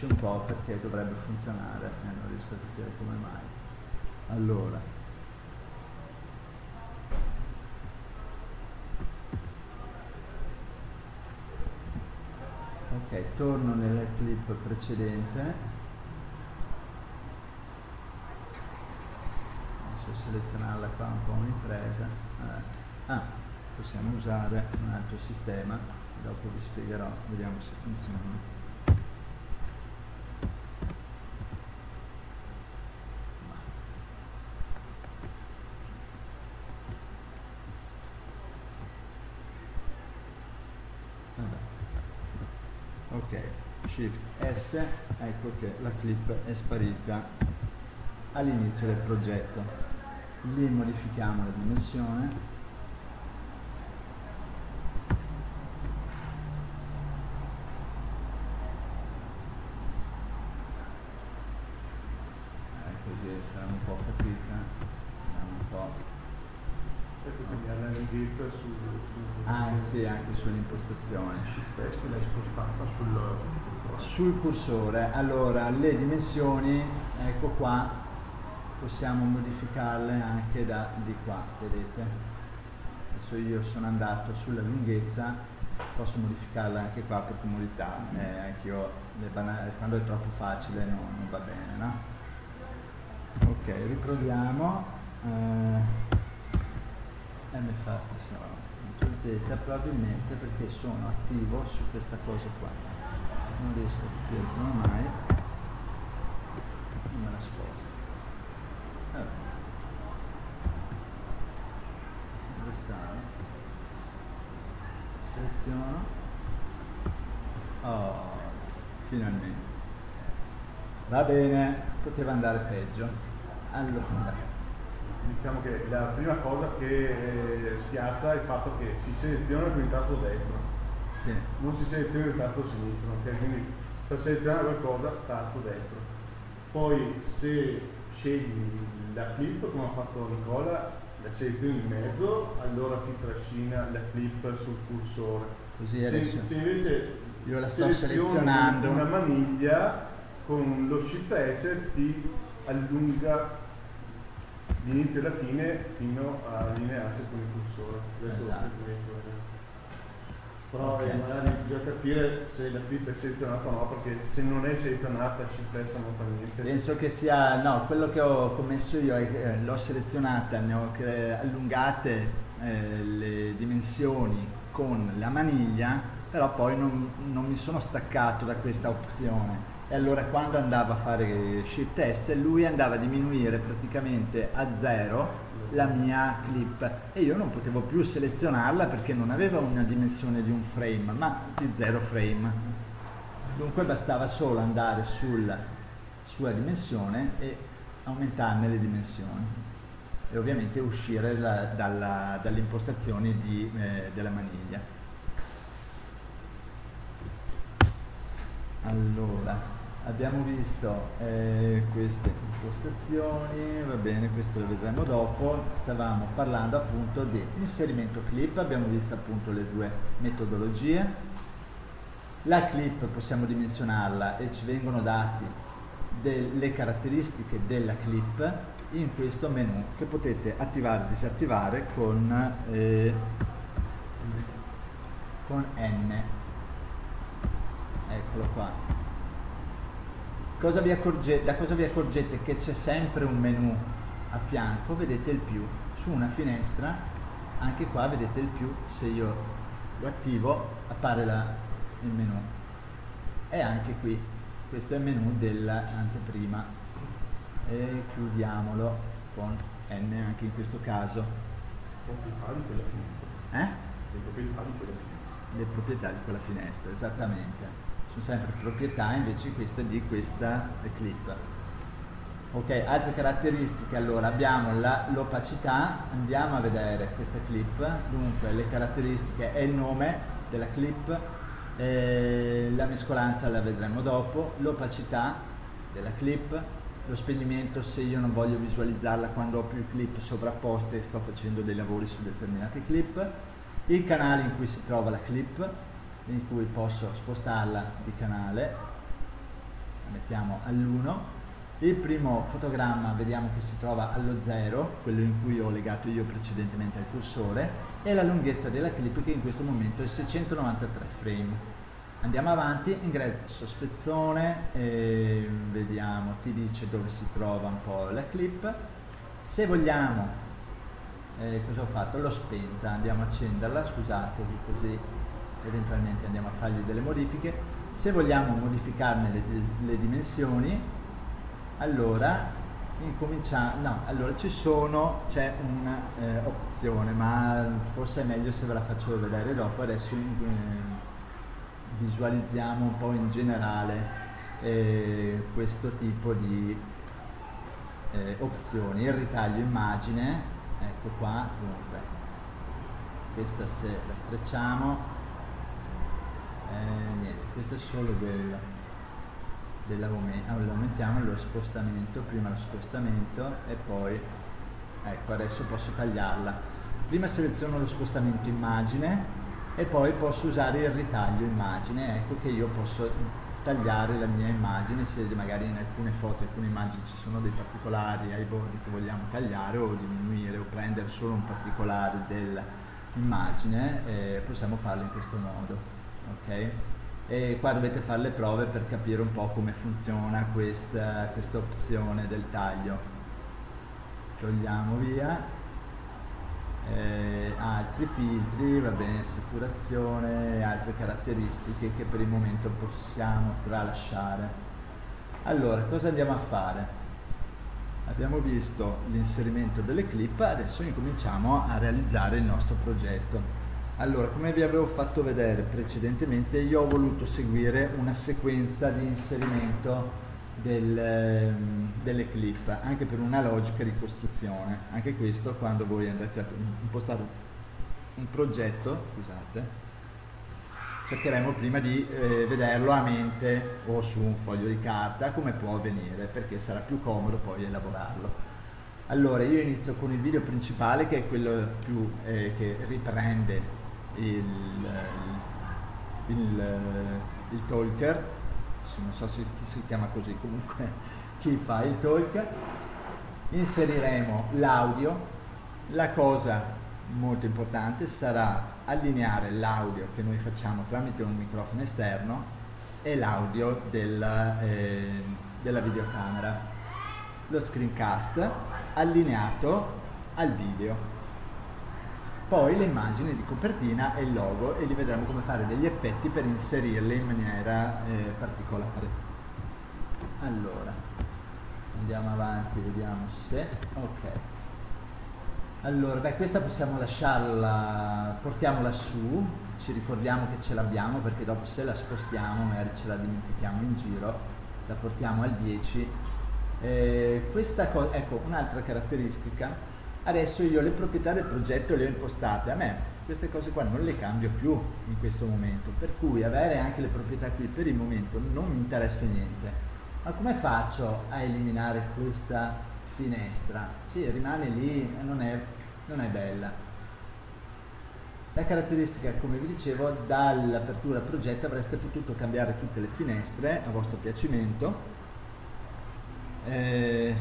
infastidisce un po' perché dovrebbe funzionare e eh, non riesco a capire come mai. Allora. Ok torno nella clip precedente. Adesso selezionarla qua un po' un'impresa. Eh. ah, possiamo usare un altro sistema. Dopo vi spiegherò vediamo se funziona shift Ecco che la clip è sparita all'inizio del progetto. Lì modifichiamo la dimensione. Anche sull'impostazione. S l'hai spostata sul sul cursore. Allora le dimensioni ecco qua possiamo modificarle anche da di qua vedete? Adesso io sono andato sulla lunghezza posso modificarla anche qua per comodità eh, anche io quando è troppo facile no, non va bene no? ok riproviamo eh, mfast z probabilmente perché sono attivo su questa cosa qua non riesco a capire come mai non me la sposta allora. sempre strano seleziono. Oh finalmente. Va bene poteva andare peggio. Allora diciamo che la prima cosa che eh, spiazza è il fatto che si seleziona con il tasto destro sì. non si seleziona il tasto sinistro, okay? quindi per selezionare qualcosa tasto destro. Poi se scegli la clip come ha fatto Nicola, la selezioni in mezzo, allora ti trascina la clip sul cursore. Così adesso se, se invece io la sto selezionando una maniglia con lo shift S ti allunga l'inizio e la fine fino a allinearsi con il cursore. Adesso esatto però okay. magari bisogna capire se la clip è selezionata o no, perché se non è selezionata ci interessa non fa niente. Penso che sia, no, quello che ho commesso io è che eh, l'ho selezionata, ne ho allungate eh, le dimensioni con la maniglia, però poi non, non mi sono staccato da questa opzione e allora quando andava a fare Shift S lui andava a diminuire praticamente a zero la mia clip. E io non potevo più selezionarla perché non aveva una dimensione di un frame ma di zero frame. Dunque bastava solo andare sulla sua dimensione e aumentarne le dimensioni. E ovviamente uscire la, dalla, dalle impostazioni di, eh, della maniglia. Allora abbiamo visto eh, queste impostazioni, va bene, questo lo vedremo dopo, stavamo parlando appunto di inserimento clip, abbiamo visto appunto le due metodologie, la clip possiamo dimensionarla e ci vengono dati delle caratteristiche della clip in questo menu che potete attivare e disattivare con, eh, con N. Eccolo qua cosa accorge, da cosa vi accorgete? Che c'è sempre un menu a fianco, vedete il più. Su una finestra, anche qua vedete il più, se io lo attivo appare la, il menu. E anche qui, questo è il menu dell'anteprima. E chiudiamolo con N anche in questo caso. Eh? Le proprietà di quella finestra, esattamente sono sempre proprietà invece questa di questa clip. Ok altre caratteristiche. Allora abbiamo l'opacità andiamo a vedere questa clip. Dunque le caratteristiche è il nome della clip eh, la mescolanza la vedremo dopo l'opacità della clip lo spegnimento se io non voglio visualizzarla quando ho più clip sovrapposte e sto facendo dei lavori su determinate clip il canale in cui si trova la clip in cui posso spostarla di canale. La mettiamo all'1 il primo fotogramma vediamo che si trova allo 0 quello in cui ho legato io precedentemente al cursore e la lunghezza della clip che in questo momento è 693 frame. Andiamo avanti ingresso spezzone e vediamo ti dice dove si trova un po' la clip. Se vogliamo eh, cosa ho fatto? l'ho spenta andiamo a accenderla scusatevi così eventualmente andiamo a fargli delle modifiche. Se vogliamo modificarne le, le dimensioni allora incominciamo no, allora ci sono c'è un'opzione eh, ma forse è meglio se ve la faccio vedere dopo. Adesso in, eh, visualizziamo un po' in generale eh, questo tipo di eh, opzioni. Il ritaglio immagine ecco qua dunque. Questa se la strecciamo eh, niente questo è solo del, dell'aumento allora aumentiamo lo spostamento prima lo spostamento e poi ecco adesso posso tagliarla. Prima seleziono lo spostamento immagine e poi posso usare il ritaglio immagine. Ecco che io posso tagliare la mia immagine se magari in alcune foto, alcune immagini ci sono dei particolari ai bordi che vogliamo tagliare o diminuire o prendere solo un particolare dell'immagine eh, possiamo farlo in questo modo ok? E qua dovete fare le prove per capire un po' come funziona questa, questa opzione del taglio. Togliamo via. Eh, altri filtri, va bene, assicurazione, altre caratteristiche che per il momento possiamo tralasciare. Allora, cosa andiamo a fare? Abbiamo visto l'inserimento delle clip, adesso incominciamo a realizzare il nostro progetto. Allora, come vi avevo fatto vedere precedentemente, io ho voluto seguire una sequenza di inserimento del, ehm, delle clip, anche per una logica di costruzione. Anche questo quando voi andrete a impostare un progetto, scusate, cercheremo prima di eh, vederlo a mente o su un foglio di carta come può avvenire, perché sarà più comodo poi elaborarlo. Allora, io inizio con il video principale che è quello più, eh, che riprende il, il, il talker, non so se si chiama così, comunque chi fa il talk, inseriremo l'audio, la cosa molto importante sarà allineare l'audio che noi facciamo tramite un microfono esterno e l'audio della, eh, della videocamera, lo screencast allineato al video poi le immagini di copertina e il logo e li vedremo come fare degli effetti per inserirle in maniera eh, particolare. Allora, andiamo avanti, vediamo se... ok. Allora, beh, questa possiamo lasciarla, portiamola su, ci ricordiamo che ce l'abbiamo perché dopo se la spostiamo magari ce la dimentichiamo in giro, la portiamo al 10. Eh, questa cosa, ecco, un'altra caratteristica Adesso io le proprietà del progetto le ho impostate, a me queste cose qua non le cambio più in questo momento, per cui avere anche le proprietà qui per il momento non mi interessa niente. Ma come faccio a eliminare questa finestra? Sì, rimane lì non è, non è bella. La caratteristica, come vi dicevo, dall'apertura progetto avreste potuto cambiare tutte le finestre a vostro piacimento. Eh,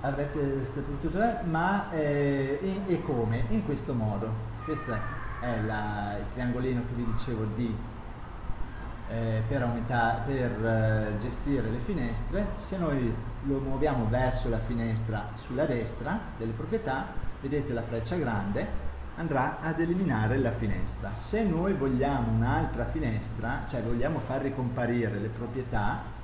avrete potuto ma eh, e, e, come? In questo modo. Questo è la, il triangolino che vi dicevo di eh, per, aumentare, per eh, gestire le finestre. Se noi lo muoviamo verso la finestra sulla destra delle proprietà, vedete la freccia grande, andrà ad eliminare la finestra. Se noi vogliamo un'altra finestra, cioè vogliamo far ricomparire le proprietà,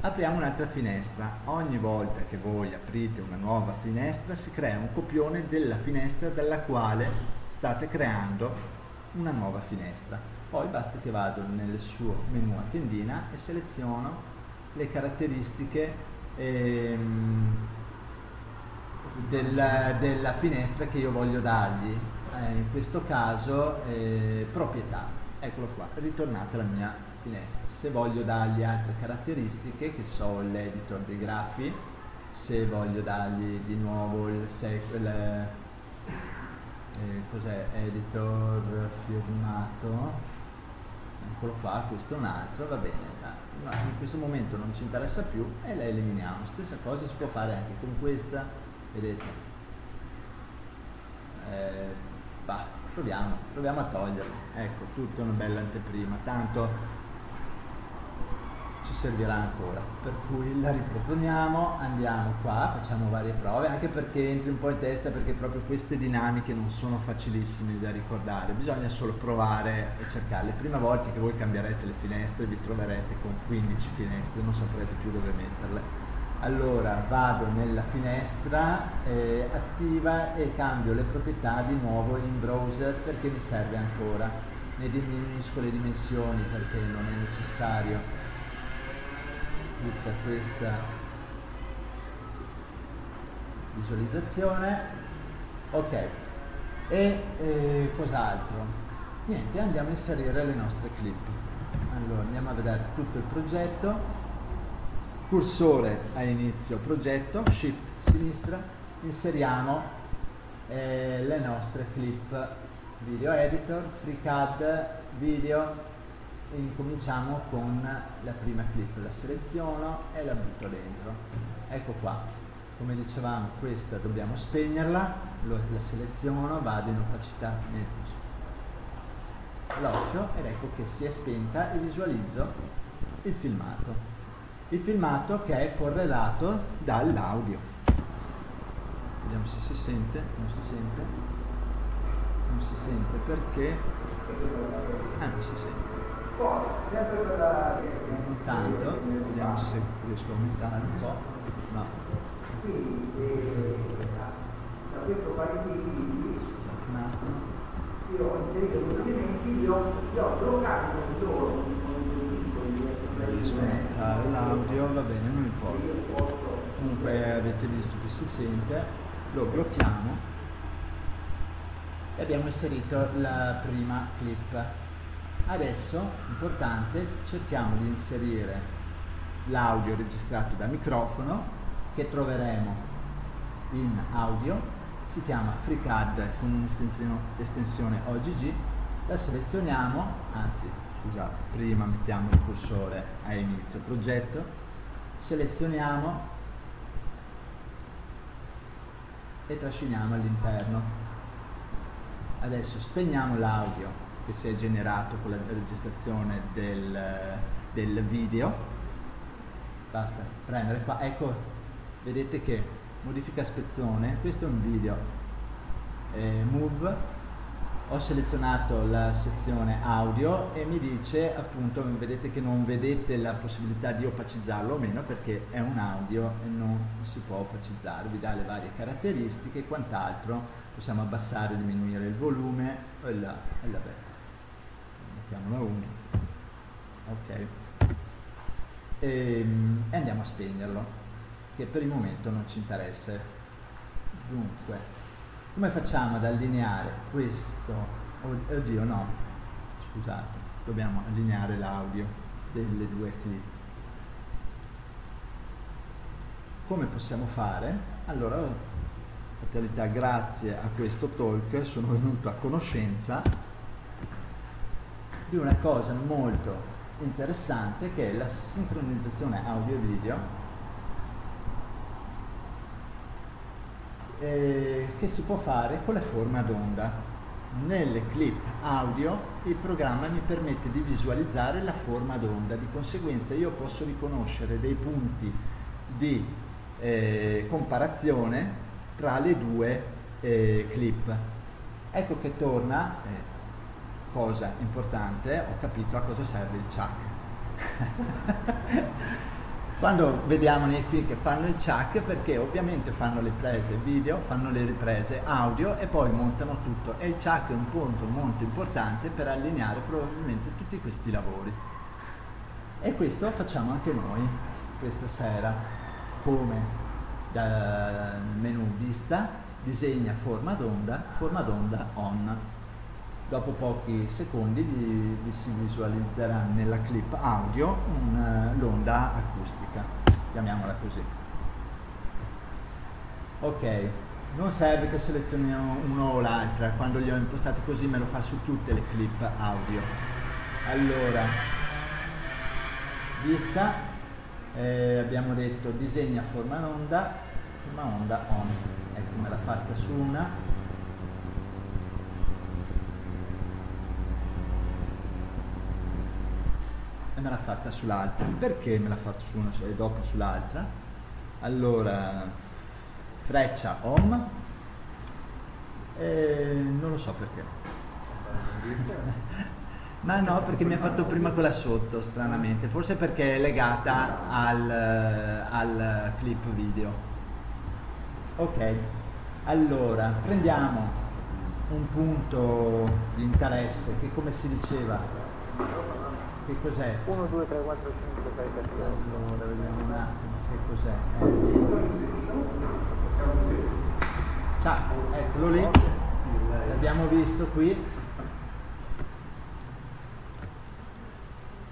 apriamo un'altra finestra. Ogni volta che voi aprite una nuova finestra si crea un copione della finestra dalla quale state creando una nuova finestra. Poi basta che vado nel suo menu a tendina e seleziono le caratteristiche ehm, della, della, finestra che io voglio dargli. Eh, in questo caso eh, proprietà. Eccolo qua, ritornate alla mia finestra. Se voglio dargli altre caratteristiche, che so l'editor dei grafi, se voglio dargli di nuovo il, il eh, cos'è editor firmato, eccolo qua, questo è un altro, va bene, ma in questo momento non ci interessa più e la eliminiamo. Stessa cosa si può fare anche con questa, vedete. Eh, bah, proviamo, proviamo a toglierla. Ecco, tutta una bella anteprima, tanto ci servirà ancora. Per cui la riproponiamo andiamo qua facciamo varie prove anche perché entri un po' in testa perché proprio queste dinamiche non sono facilissime da ricordare. Bisogna solo provare e cercarle. Prima volta che voi cambierete le finestre vi troverete con 15 finestre non saprete più dove metterle. Allora vado nella finestra eh, attiva e cambio le proprietà di nuovo in browser perché mi serve ancora. Ne diminuisco le dimensioni perché non è necessario tutta questa visualizzazione. Ok. E eh, cos'altro? Niente andiamo a inserire le nostre clip. Allora andiamo a vedere tutto il progetto. Cursore a inizio progetto shift sinistra. Inseriamo eh, le nostre clip. Video editor FreeCAD video e incominciamo con la prima clip, la seleziono e la butto dentro. Ecco qua, come dicevamo questa dobbiamo spegnerla, la seleziono, vado in opacità, l'occhio ed ecco che si è spenta e visualizzo il filmato. Il filmato che è correlato dall'audio. Vediamo se si sente, non si sente, non si sente perché... Ah, non si sente. Intanto, vediamo se riesco a aumentare un po'. No. da questo paio di video, un attimo. Io ho inserito due elementi, li ho, li ho bloccati con loro. Riesco a aumentare l'audio, va bene, non importa. Comunque avete visto che si sente, lo blocchiamo e abbiamo inserito la prima clip Adesso, importante, cerchiamo di inserire l'audio registrato da microfono che troveremo in audio, si chiama FreeCAD con un'estensione OGG, la selezioniamo, anzi scusate, prima mettiamo il cursore a inizio progetto, selezioniamo e trasciniamo all'interno. Adesso spegniamo l'audio che si è generato con la registrazione del, del video. Basta prendere qua. Ecco vedete che modifica spezzone. Questo è un video eh, move. Ho selezionato la sezione audio e mi dice appunto vedete che non vedete la possibilità di opacizzarlo o meno perché è un audio e non si può opacizzare. Vi dà le varie caratteristiche e quant'altro. Possiamo abbassare diminuire il volume e la, e la mettiamola 1 ok e, ehm, e andiamo a spegnerlo che per il momento non ci interessa Dunque, come facciamo ad allineare questo? Oddio no, scusate, dobbiamo allineare l'audio delle due clip. Come possiamo fare? Allora, fatalità, grazie a questo talk sono venuto a conoscenza di una cosa molto interessante che è la sincronizzazione audio video eh, che si può fare con la forma d'onda. Nelle clip audio il programma mi permette di visualizzare la forma d'onda, di conseguenza io posso riconoscere dei punti di eh, comparazione tra le due eh, clip. Ecco che torna, eh, cosa importante, ho capito a cosa serve il chuck. Quando vediamo nei film che fanno il chuck, perché ovviamente fanno le prese video, fanno le riprese audio e poi montano tutto. E il chuck è un punto molto importante per allineare probabilmente tutti questi lavori. E questo facciamo anche noi questa sera, come dal menu vista, disegna forma d'onda, forma d'onda on dopo pochi secondi vi, vi si visualizzerà nella clip audio uh, l'onda acustica, chiamiamola così. Ok, non serve che selezioniamo uno o l'altra, quando li ho impostati così me lo fa su tutte le clip audio. Allora, vista, eh, abbiamo detto disegna forma onda, forma onda on, ecco me l'ha fatta su una, e me l'ha fatta sull'altra. Perché me l'ha fatta su una e dopo sull'altra? Allora, freccia home, e non lo so perché. Ma no, perché mi ha fatto prima quella sotto, stranamente. Forse perché è legata al, al clip video. Ok, allora prendiamo un punto di interesse che come si diceva che cos'è? 1, 2, 3, 4, 5, 6, 7, 8. Allora, vediamo un attimo che cos'è. Eh. Ciao, eccolo lì. L'abbiamo visto qui.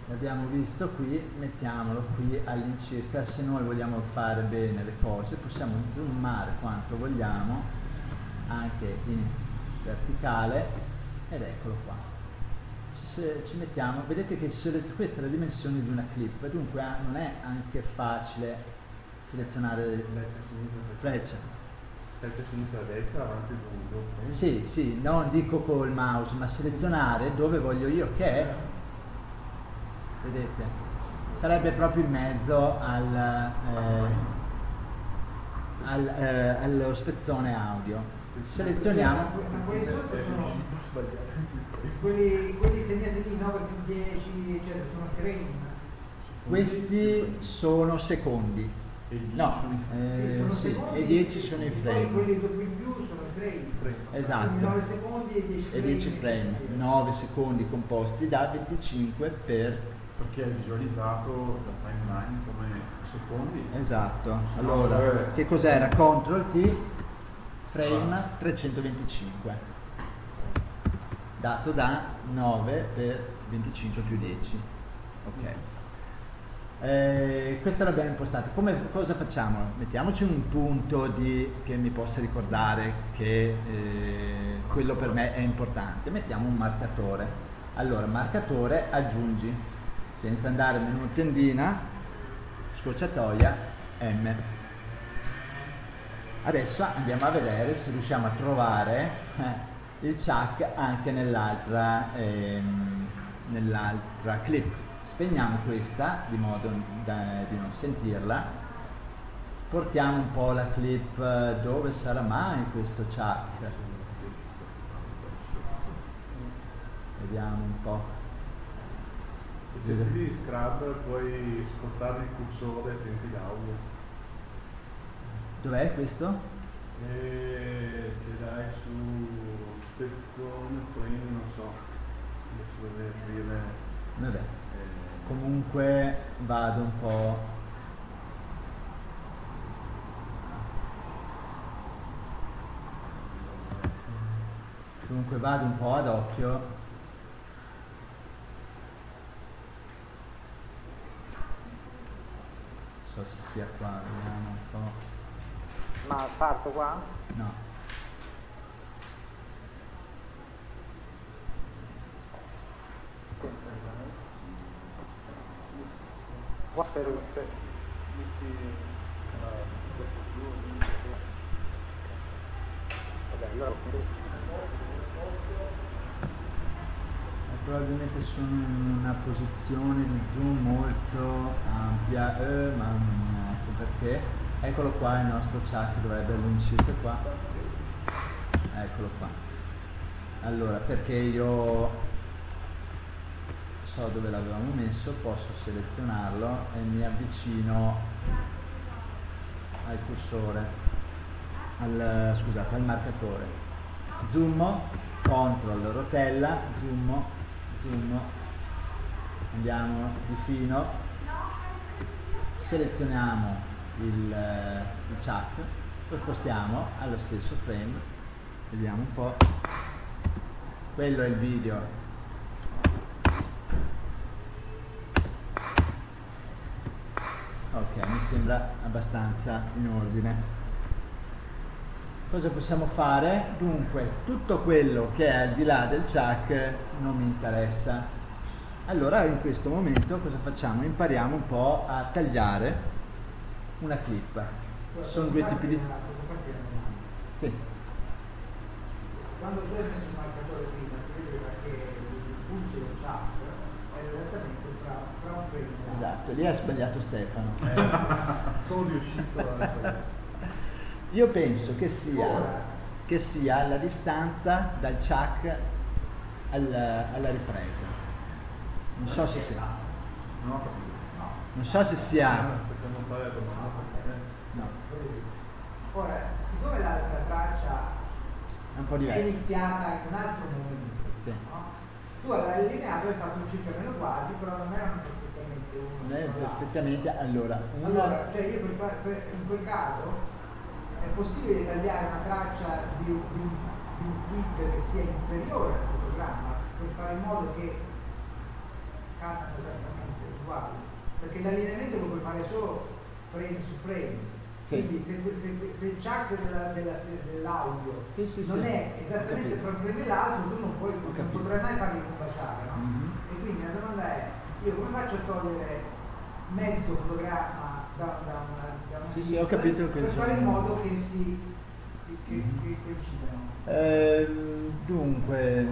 L'abbiamo visto qui, mettiamolo qui all'incirca. Se noi vogliamo fare bene le cose possiamo zoomare quanto vogliamo anche in verticale ed eccolo qua se ci mettiamo, vedete che questa è la dimensione di una clip, dunque ah, non è anche facile selezionare freccia. Freccia sinistra destra, avanti lungo. Sì, sì, non dico col mouse, ma selezionare dove voglio io che è, vedete, sarebbe proprio in mezzo al, eh, al, eh, allo spezzone audio. Selezioniamo. Ma quelli sotto sono quelli, quelli segnati lì 9 più 10 eccetera sono frame questi sono secondi. No, eh, sì, e 10 sono i frame poi quelli dopo in più sono i frame esatto. 9 secondi e 10 frame, e 10 frame 9 secondi composti da 25 per perché è visualizzato da timeline come secondi. Esatto. Allora che cos'era? CTRL T frame 325 dato da 9 per 25 più 10. Ok. Eh, questo l'abbiamo impostato. Come, cosa facciamo? Mettiamoci un punto di, che mi possa ricordare che eh, quello per me è importante. Mettiamo un marcatore. Allora, marcatore aggiungi, senza andare menu tendina, scorciatoia, M. Adesso andiamo a vedere se riusciamo a trovare eh, il chuck anche nell'altra, ehm, nell'altra clip. Spegniamo questa di modo da, di non sentirla. Portiamo un po' la clip dove sarà mai questo chuck. Vediamo un po'. Se attivi Scrub puoi spostare il cursore e senti l'audio. Dov'è questo? E ce l'hai su spezzone, poi non so, adesso dovrei aprire. Vabbè, eh, comunque vado un po'. Dunque vado un po' ad occhio. Non so se sia qua, vediamo un po'. Ma parto qua? No. Qua per, per Vabbè, allora probabilmente sono in una posizione di zoom molto ampia, eh, ma non ecco perché. Eccolo qua il nostro chat, dovrebbe all'incirca qua. Eccolo qua. Allora, perché io so dove l'avevamo messo, posso selezionarlo e mi avvicino al cursore, al, scusate, al marcatore. Zoom, control, rotella, zoom, zoom. Andiamo di fino. Selezioniamo il, il chuck lo spostiamo allo stesso frame. Vediamo un po' quello è il video ok mi sembra abbastanza in ordine cosa possiamo fare? Dunque, tutto quello che è al di là del chuck non mi interessa. Allora in questo momento cosa facciamo? Impariamo un po' a tagliare una clip. Sono due tipi di... Sì. Quando tu hai messo il marcatore prima si vedeva che il pulso del chuck è esattamente tra, tra un Esatto, lì ha sbagliato Stefano. Eh, sono riuscito a... Io penso che sia, che sia la distanza dal chuck al, alla ripresa. Non so se sia. Non so se sia. No. Ora, siccome l'altra traccia è, un po è iniziata in un altro momento, sì. no? tu hai allineato e hai fatto un circa meno quasi, però non erano Non è perfettamente, allora. Allora, cioè io per, per, in quel caso è possibile tagliare una traccia di, di, un, di un clip che sia inferiore al fotogramma per fare in modo che cantano esattamente uguali perché l'allineamento lo puoi fare solo frame su frame sì. quindi se, se, se, il chart della, della, dell'audio sì, sì, non è esattamente tra un frame e l'altro tu non, puoi, non potrai mai farli combaciare no? mm -hmm. e quindi la domanda è io come faccio a togliere mezzo fotogramma da, da una sì, sì, ho capito per, per fare in modo che si che, che, che coincidano. Eh, dunque,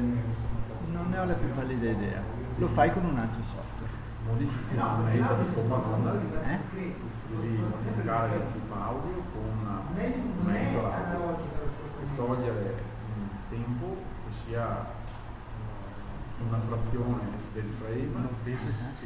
non ne ho la più pallida idea. Lo fai con un altro software. Modifichi no, il metodo di comando, eh? devi modificare il tipo audio con un metodo e togliere un tempo che sia una frazione del frame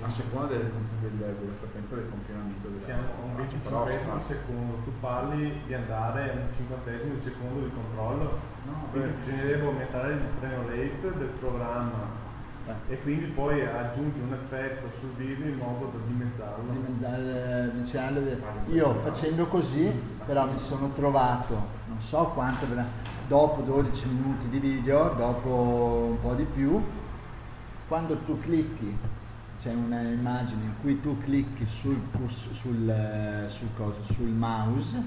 a seconda delle, delle, delle frequenze del confinamento della siamo un 25 di secondo tu parli di andare a un cinquantesimo di secondo di controllo no, quindi bisognerebbe aumentare il frame rate del programma. Eh. e quindi poi aggiungi un effetto sul video in modo da dimezzarlo. Dimezzare diciamo, io facendo così però mi sono trovato non so quanto dopo 12 minuti di video dopo un po' di più quando tu clicchi, c'è un'immagine in cui tu clicchi sul, sul, sul, coso, sul mouse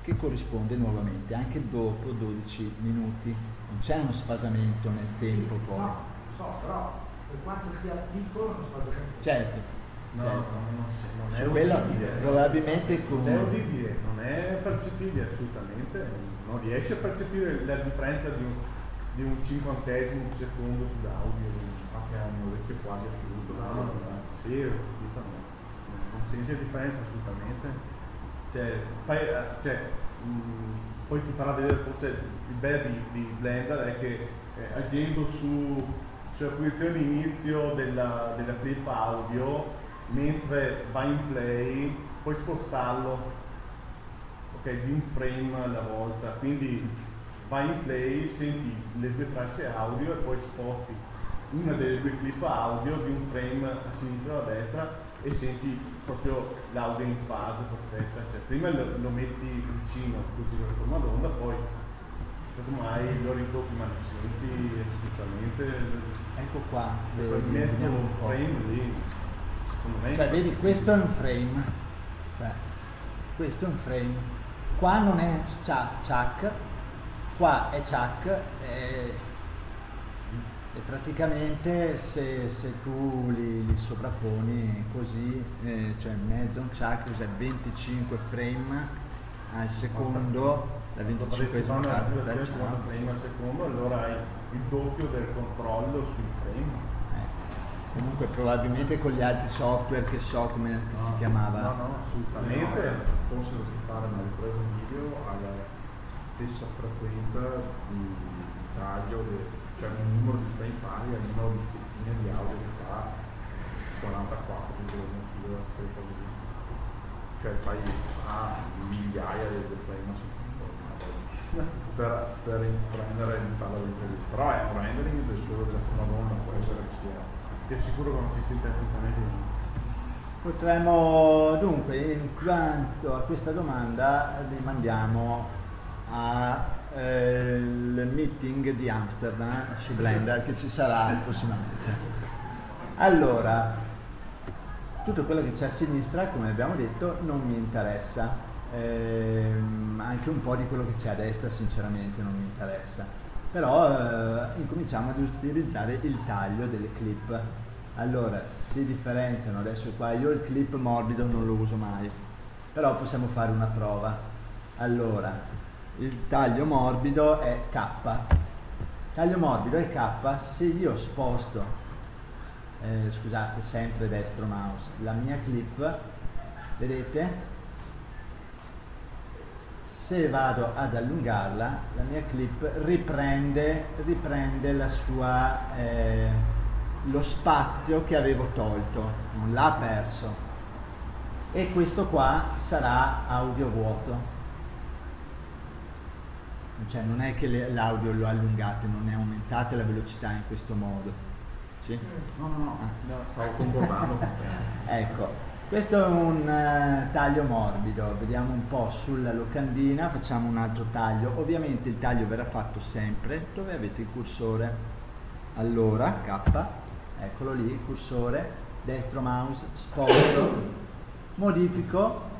che corrisponde nuovamente anche dopo 12 minuti, non c'è uno sfasamento nel tempo poi. No, so, però per quanto sia piccolo uno sfasamento. Certo. No, certo. non, non è Su quello probabilmente con... Non è udibile, non è percepibile assolutamente, non riesci a percepire la differenza di un, di un cinquantesimo di secondo sull'audio che ha un orecchio quasi assoluto, no, sì, non senti differenza assolutamente. Cioè, fai, eh, cioè, mh, poi ti farà vedere forse il bello di, di Blender è che eh, agendo su, sulla posizione inizio della, della clip audio, mentre va in play, puoi spostarlo okay, di un frame alla volta, quindi vai in play, senti le due tracce audio e poi sposti una delle due clip audio di un frame a sinistra o a destra e senti proprio l'audio in fase perfetta, cioè prima lo, lo metti vicino così con forma d'onda, poi casomai lo ridotto ma senti specialmente ecco qua mezzo frame lì secondo me cioè vedi questo è un frame cioè, questo è un frame. Qua non è chuck qua è chuck e praticamente se, se, tu li, li sovrapponi così eh, cioè mezzo un chuck cioè 25 frame al secondo la 25 esima parte del frame al secondo allora hai il doppio del controllo sui frame. Eh. comunque probabilmente con gli altri software che so come no, si chiamava. no no assolutamente. Forse lo si fare una ripresa video alla stessa frequenza di taglio cioè un numero di frame pari al numero di linee di audio che fa 44 quindi cioè fai a migliaia di frame a secondo per, per prendere il rendering però è un rendering del solo della prima donna può essere che sia che è sicuro che non si sente tecnicamente Potremmo dunque, in quanto a questa domanda, rimandiamo al eh, meeting di Amsterdam su Blender che ci sarà prossimamente. Allora, tutto quello che c'è a sinistra, come abbiamo detto, non mi interessa. Eh, anche un po' di quello che c'è a destra, sinceramente, non mi interessa. Però eh, incominciamo ad utilizzare il taglio delle clip. Allora, si differenziano adesso qua, io il clip morbido non lo uso mai, però possiamo fare una prova. Allora, il taglio morbido è K. Taglio morbido è K se io sposto eh, scusate, sempre destro mouse, la mia clip, vedete? Se vado ad allungarla, la mia clip riprende, riprende la sua, eh, lo spazio che avevo tolto, non l'ha perso. E questo qua sarà audio vuoto. Cioè non è che l'audio lo allungate, non ne aumentate la velocità in questo modo. Sì? No, no, no, no stavo concordando ecco, questo è un uh, taglio morbido, vediamo un po' sulla locandina, facciamo un altro taglio, ovviamente il taglio verrà fatto sempre. Dove avete il cursore. Allora, K, eccolo lì, il cursore, destro mouse, sposto, modifico.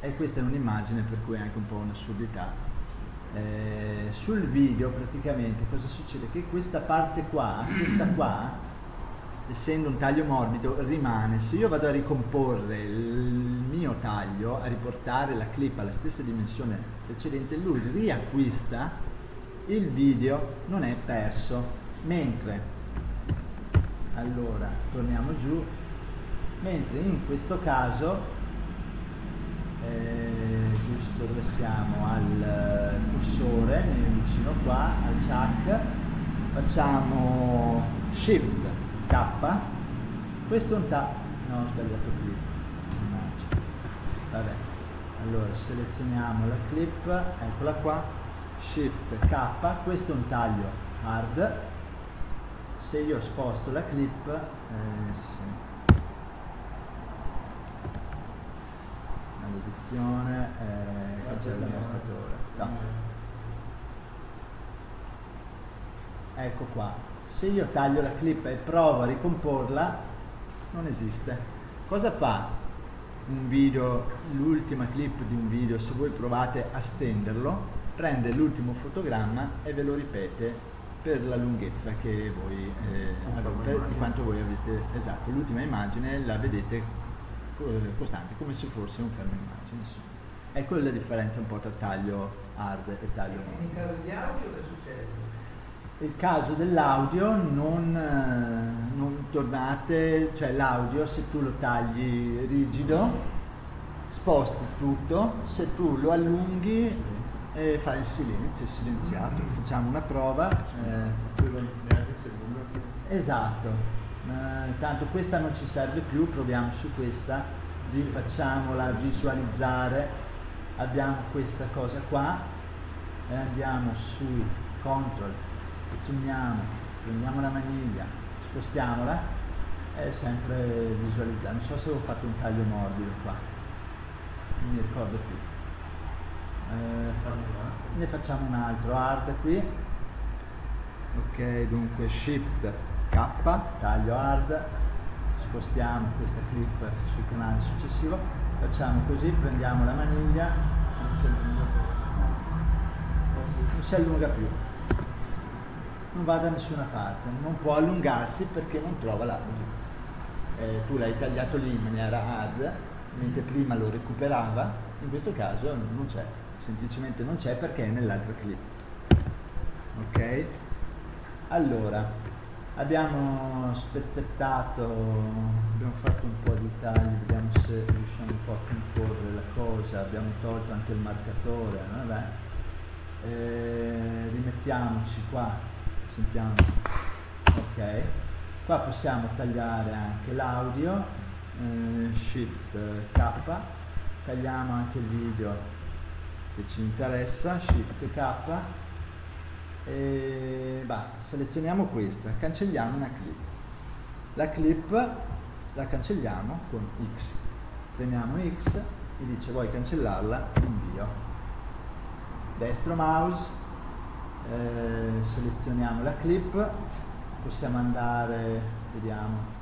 E questa è un'immagine per cui è anche un po' un'assurdità eh, sul video praticamente cosa succede? Che questa parte qua, questa qua, essendo un taglio morbido, rimane. Se io vado a ricomporre il mio taglio, a riportare la clip alla stessa dimensione precedente, lui riacquista il video, non è perso. Mentre, allora, torniamo giù, mentre in questo caso eh, giusto dove siamo? Al eh, cursore vicino qua al chuck. Facciamo shift k. Questo è un tap no ho sbagliato clip. Vabbè. Allora selezioniamo la clip. Eccola qua. Shift k. Questo è un taglio hard. Se io sposto la clip eh, sì. Maledizione eh, cancellamento no. ecco qua se io taglio la clip e provo a ricomporla non esiste cosa fa un video l'ultima clip di un video se voi provate a stenderlo prende l'ultimo fotogramma e ve lo ripete per la lunghezza che voi eh, avete, di quanto voi avete esatto l'ultima immagine la vedete eh, costante, come se fosse un fermo immagine. È quella la differenza un po' tra taglio hard e taglio non. In caso di audio che succede? Il caso dell'audio non, eh, non tornate, cioè l'audio se tu lo tagli rigido, sposti tutto, se tu lo allunghi e fai il silenzio, silenziato. Facciamo una prova. Eh, esatto, eh, tanto questa non ci serve più, proviamo su questa, rifacciamola visualizzare, abbiamo questa cosa qua e andiamo sui control, zoomiamo, prendiamo la maniglia, spostiamola e sempre visualizzare. Non so se ho fatto un taglio morbido qua, non mi ricordo più. eh, ne facciamo un altro hard qui ok dunque shift k taglio hard spostiamo questa clip sul canale successivo facciamo così prendiamo la maniglia non si allunga più non va da nessuna parte non può allungarsi perché non trova l'audio eh, tu l'hai tagliato lì in maniera hard mentre prima lo recuperava in questo caso non c'è semplicemente non c'è perché è nell'altra clip. Ok? Allora abbiamo spezzettato abbiamo fatto un po' di tagli vediamo se riusciamo un po' a comporre la cosa. Abbiamo tolto anche il marcatore vabbè eh, rimettiamoci qua sentiamo. Ok. Qua possiamo tagliare anche l'audio eh, shift k. Tagliamo anche il video che ci interessa, Shift K e basta, selezioniamo questa, cancelliamo una clip. La clip la cancelliamo con X, premiamo X e dice vuoi cancellarla, invio. Destro mouse, eh, selezioniamo la clip, possiamo andare, vediamo,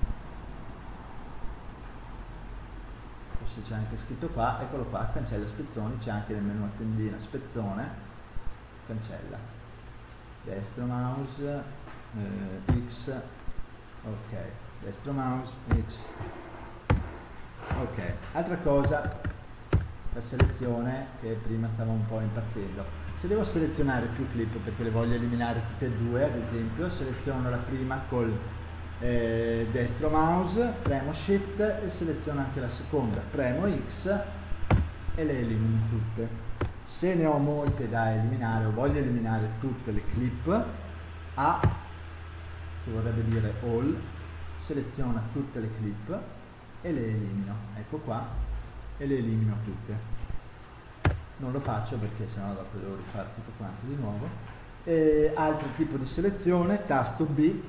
se c'è anche scritto qua, eccolo qua, cancella spezzoni, c'è anche nel menu a tendina spezzone, cancella. Destro mouse, eh, X, ok, destro mouse, X. Ok, altra cosa, la selezione che prima stava un po' impazzendo. Se devo selezionare più clip perché le voglio eliminare tutte e due, ad esempio, seleziono la prima col eh, destro mouse, premo shift e seleziono anche la seconda, premo X e le elimino tutte. Se ne ho molte da eliminare o voglio eliminare tutte le clip, A, che vorrebbe dire all, seleziona tutte le clip e le elimino. Ecco qua, e le elimino tutte. Non lo faccio perché sennò dopo devo rifare tutto quanto di nuovo. E altro tipo di selezione, tasto B,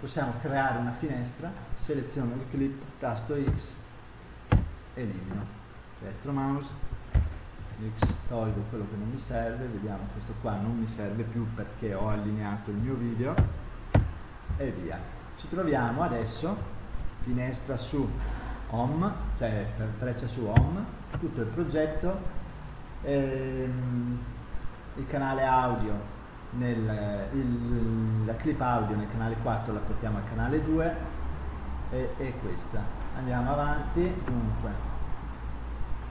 possiamo creare una finestra, seleziono il clip, tasto X, elimino, destro mouse, X, tolgo quello che non mi serve, vediamo questo qua non mi serve più perché ho allineato il mio video e via. Ci troviamo adesso, finestra su Home, cioè freccia su Home, tutto il progetto, ehm, il canale audio nel, il, la clip audio nel canale 4 la portiamo al canale 2 e, e questa. Andiamo avanti dunque.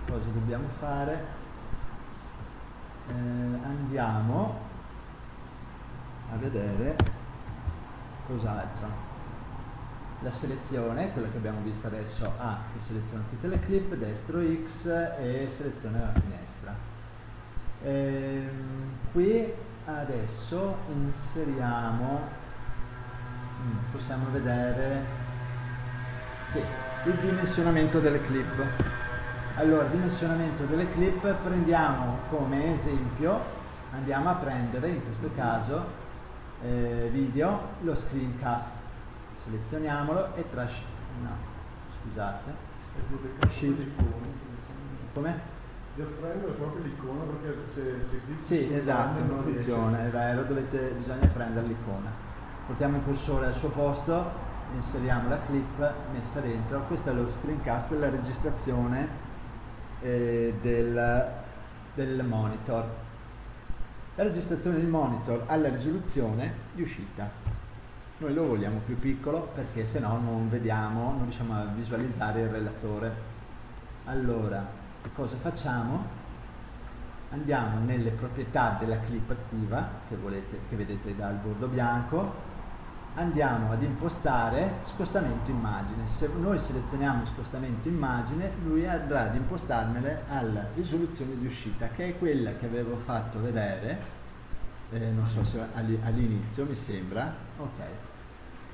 Cosa dobbiamo fare eh, andiamo a vedere cos'altro la selezione, quella che abbiamo visto adesso, A che seleziona tutte le clip, destro X e seleziona la finestra. Ehm, qui adesso inseriamo mm, possiamo vedere sì, il dimensionamento delle clip allora dimensionamento delle clip prendiamo come esempio andiamo a prendere in questo caso eh, video lo screencast. Selezioniamolo e trash no scusate. Come? Devo prendere proprio l'icona perché se, se Sì, esatto, non funziona, è vero, dovete, bisogna prendere l'icona. Portiamo il cursore al suo posto, inseriamo la clip messa dentro, questo è lo screencast della registrazione eh, del, del monitor. La registrazione del monitor alla risoluzione di uscita. Noi lo vogliamo più piccolo perché se no non vediamo, non riusciamo a visualizzare il relatore. Allora, cosa facciamo? Andiamo nelle proprietà della clip attiva, che, volete, che vedete dal bordo bianco, andiamo ad impostare scostamento immagine. Se noi selezioniamo scostamento immagine, lui andrà ad impostarmele alla risoluzione di uscita, che è quella che avevo fatto vedere, eh, non so se all'inizio mi sembra. Ok.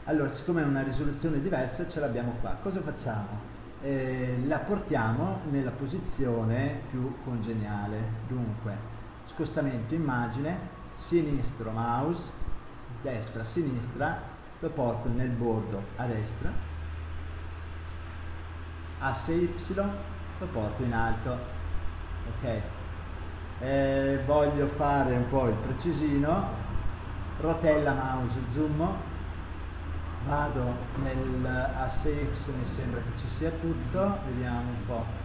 Allora, siccome è una risoluzione diversa, ce l'abbiamo qua. Cosa facciamo? eh, la portiamo nella posizione più congeniale. Dunque, scostamento immagine, sinistro mouse, destra, sinistra, lo porto nel bordo a destra, asse Y, lo porto in alto. Ok? eh, voglio fare un po' il precisino, rotella mouse zoom, vado nel ASX, mi sembra che ci sia tutto, vediamo un po'.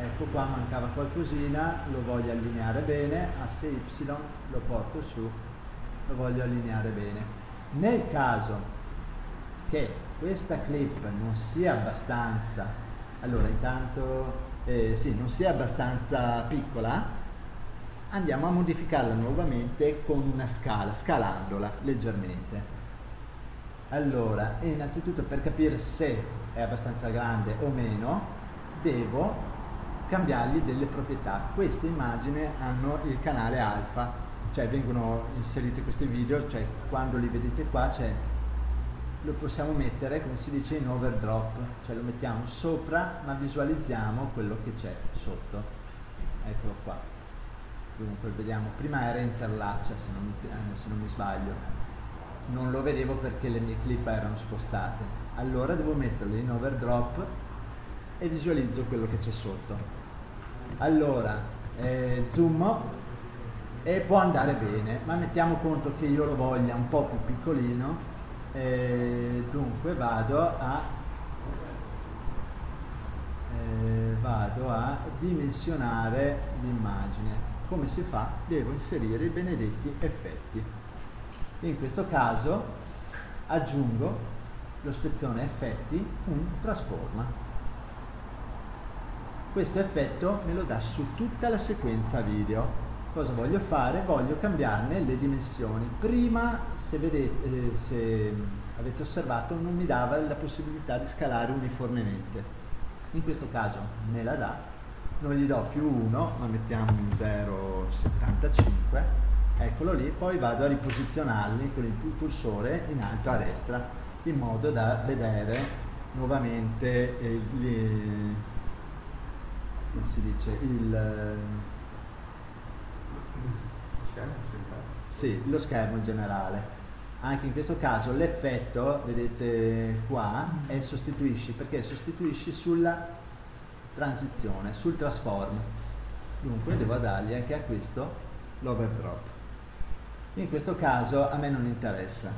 Ecco qua mancava qualcosina, lo voglio allineare bene, asse Y lo porto su, lo voglio allineare bene. Nel caso che questa clip non sia abbastanza, allora intanto eh, sì, non sia abbastanza piccola, andiamo a modificarla nuovamente con una scala, scalandola leggermente. Allora, innanzitutto per capire se è abbastanza grande o meno, devo cambiargli delle proprietà. Queste immagini hanno il canale alfa, cioè vengono inseriti questi video, cioè quando li vedete qua lo possiamo mettere come si dice in overdrop cioè lo mettiamo sopra ma visualizziamo quello che c'è sotto. Eccolo qua. Dunque vediamo prima era interlaccia se non, eh, se non mi sbaglio. Non lo vedevo perché le mie clip erano spostate. Allora devo metterlo in overdrop e visualizzo quello che c'è sotto allora eh, zoom e può andare bene ma mettiamo conto che io lo voglia un po' più piccolino. Eh, dunque vado a eh, vado a dimensionare l'immagine. Come si fa? devo inserire i benedetti effetti. In questo caso aggiungo lo spezzone effetti un trasforma questo effetto me lo dà su tutta la sequenza video cosa voglio fare? Voglio cambiarne le dimensioni. Prima, se, vedete, eh, se avete osservato, non mi dava la possibilità di scalare uniformemente. In questo caso me la dà, non gli do più 1, ma mettiamo in 0,75, eccolo lì, poi vado a riposizionarli con il cursore in alto a destra, in modo da vedere nuovamente eh, il, si dice, il sì, lo schermo in generale. Anche in questo caso l'effetto, vedete qua, è sostituisci, perché sostituisci sulla transizione, sul transform. Dunque devo dargli anche a questo l'overdrop. In questo caso a me non interessa,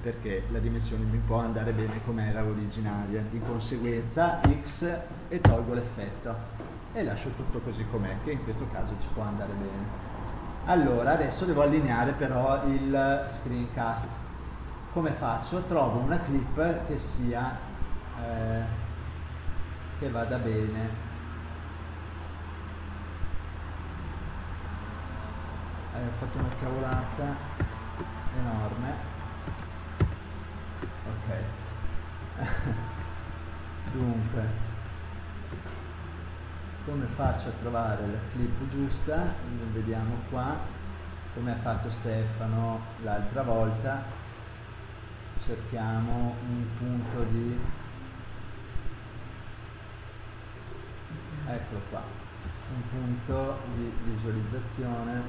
perché la dimensione mi può andare bene come era originaria. Di conseguenza x e tolgo l'effetto e lascio tutto così com'è, che in questo caso ci può andare bene. Allora, adesso devo allineare però il screencast. Come faccio? Trovo una clip che sia, eh, che vada bene. Eh, ho fatto una cavolata enorme. Ok. Dunque, come faccio a trovare la clip giusta? Vediamo qua come ha fatto Stefano l'altra volta. Cerchiamo un punto di eccolo qua. Un punto di visualizzazione.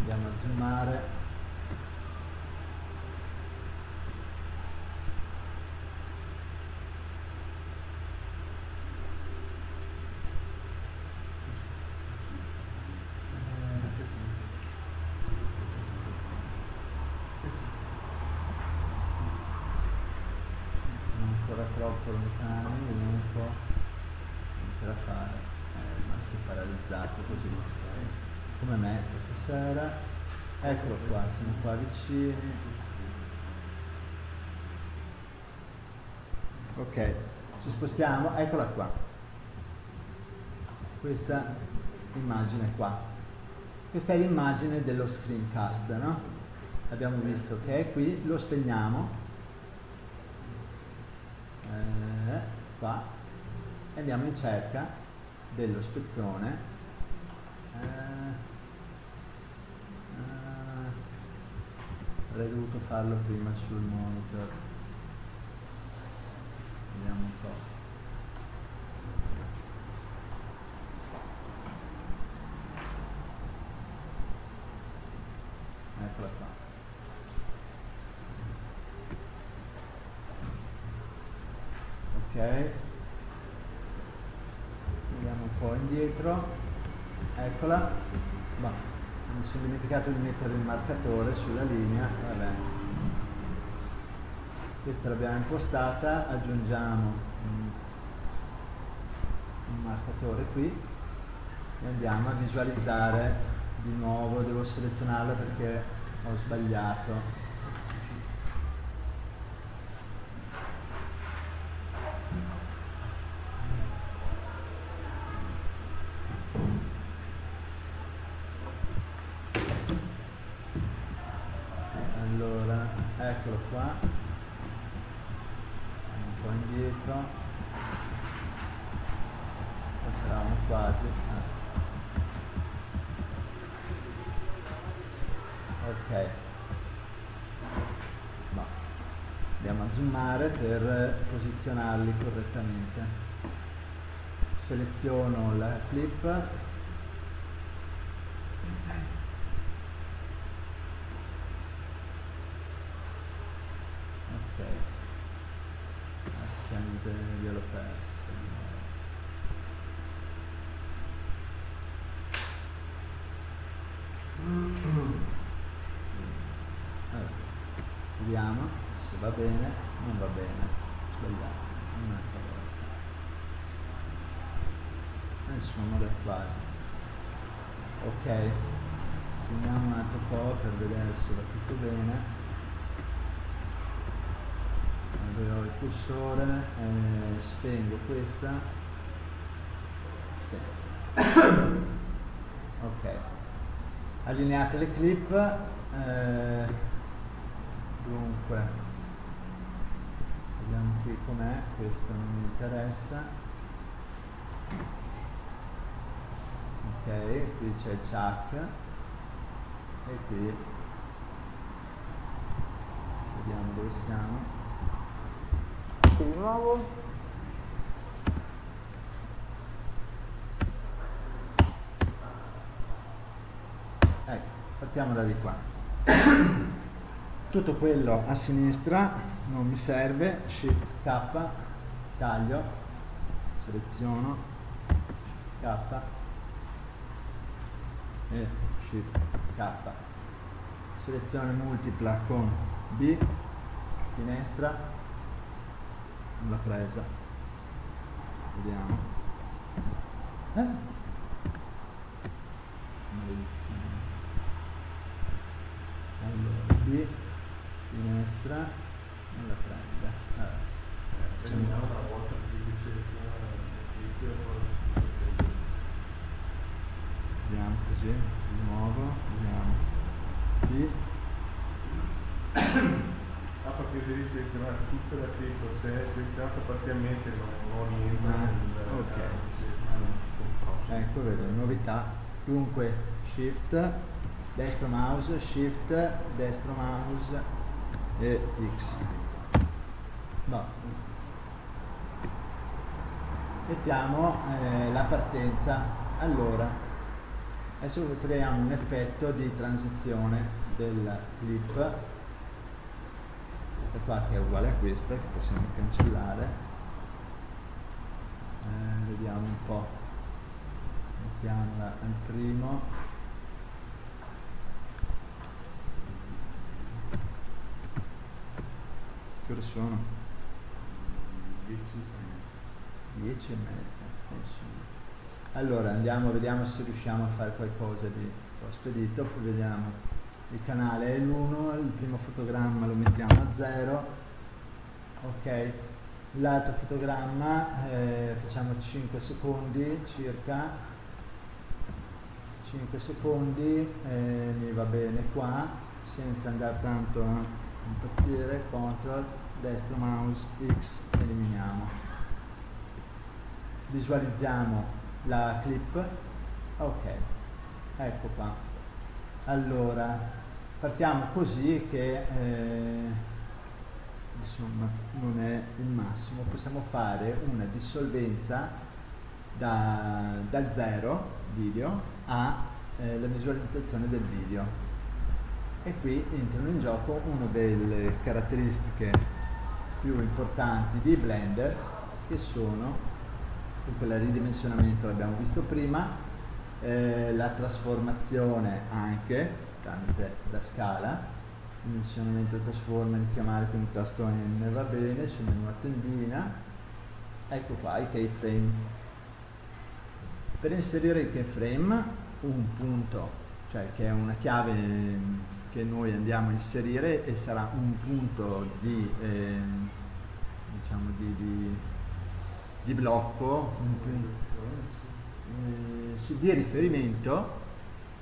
Andiamo a zoomare siamo qua vicini. Ok, ci spostiamo, eccola qua. Questa immagine qua. Questa è l'immagine dello screencast, no? Abbiamo visto che è qui, lo spegniamo. Eh, qua. E andiamo in cerca dello spezzone. Eh, avrei dovuto farlo prima sul monitor. Vediamo un po' eccola qua. Ok. Indietro. Eccola mi sono dimenticato di mettere il marcatore sulla linea vabbè. Questa l'abbiamo impostata aggiungiamo un, un marcatore qui e andiamo a visualizzare di nuovo devo selezionarla perché ho sbagliato per posizionarli correttamente. Seleziono la clip ok che miseria l'ho perso allora, vediamo se va bene non va bene, sbagliato, un'altra volta. Nessuno del quasi. Ok, finiamo un altro po' per vedere se va tutto bene. Avevo il cursore, eh, spengo questa. Sì. ok. Allineate le clip. Eh, dunque vediamo qui com'è questo non mi interessa ok qui c'è il chuck e qui vediamo dove siamo. Di nuovo. Ecco partiamo da di qua. Tutto quello a sinistra non mi serve, shift K, taglio, seleziono, K e shift K. Selezione multipla con B, finestra, l'ha presa. Vediamo. Eh? Allora, B, finestra, non la prende. Eh, sì. una volta Vediamo così, di nuovo, vediamo qui. Devi selezionare tutta la clip, se è selezionata parzialmente non, non rientra ah, nel, ok. Eh, ecco, vedo, novità. Dunque, shift, destro mouse, shift, destro mouse e X. No. Mettiamo eh, la partenza. Allora, adesso creiamo un effetto di transizione del clip. Questa qua che è uguale a questa, che possiamo cancellare. Eh, vediamo un po'. Mettiamola al primo. Che ore sono? 10 e mezza. Allora andiamo, vediamo se riusciamo a fare qualcosa di spedito, poi vediamo il canale è l'1, il primo fotogramma lo mettiamo a 0, ok, l'altro fotogramma eh, facciamo 5 secondi circa, 5 secondi, eh, mi va bene qua, senza andare tanto a impazzire, control, destro mouse, X, eliminiamo. Visualizziamo la clip, ok, ecco qua. Allora, partiamo così che eh, insomma non è il massimo, possiamo fare una dissolvenza da, da zero video alla eh, visualizzazione del video. E qui entrano in gioco una delle caratteristiche più importanti di Blender che sono quel ridimensionamento. L'abbiamo visto prima, eh, la trasformazione anche tramite la scala, dimensionamento trasforma, richiamare con il tasto N va bene, sul menu tendina, ecco qua i keyframe. Per inserire il keyframe un punto, cioè che è una chiave che noi andiamo a inserire e sarà un punto di, eh, diciamo di, di, di blocco, un punto, eh, di riferimento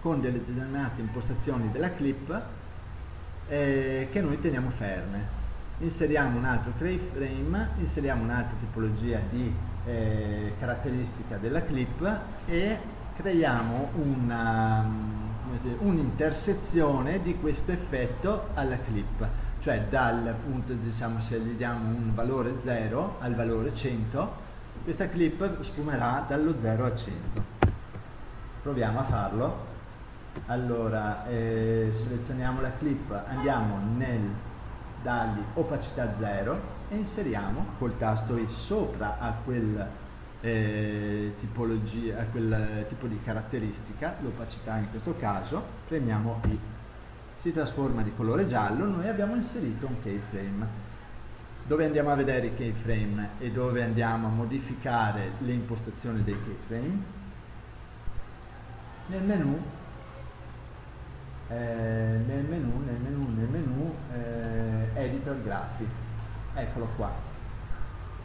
con delle determinate impostazioni della clip eh, che noi teniamo ferme. Inseriamo un altro keyframe, inseriamo un'altra tipologia di eh, caratteristica della clip e creiamo un'intersezione di questo effetto alla clip. Cioè dal punto diciamo se gli diamo un valore 0 al valore 100 questa clip sfumerà dallo 0 a 100 proviamo a farlo allora eh, selezioniamo la clip andiamo nel dargli opacità 0 e inseriamo col tasto I sopra a quel, eh, a quel tipo di caratteristica l'opacità in questo caso premiamo I si trasforma di colore giallo noi abbiamo inserito un keyframe. Dove andiamo a vedere i keyframe e dove andiamo a modificare le impostazioni dei keyframe? Nel menu eh, nel menu, nel menu, nel menu eh, editor grafi eccolo qua.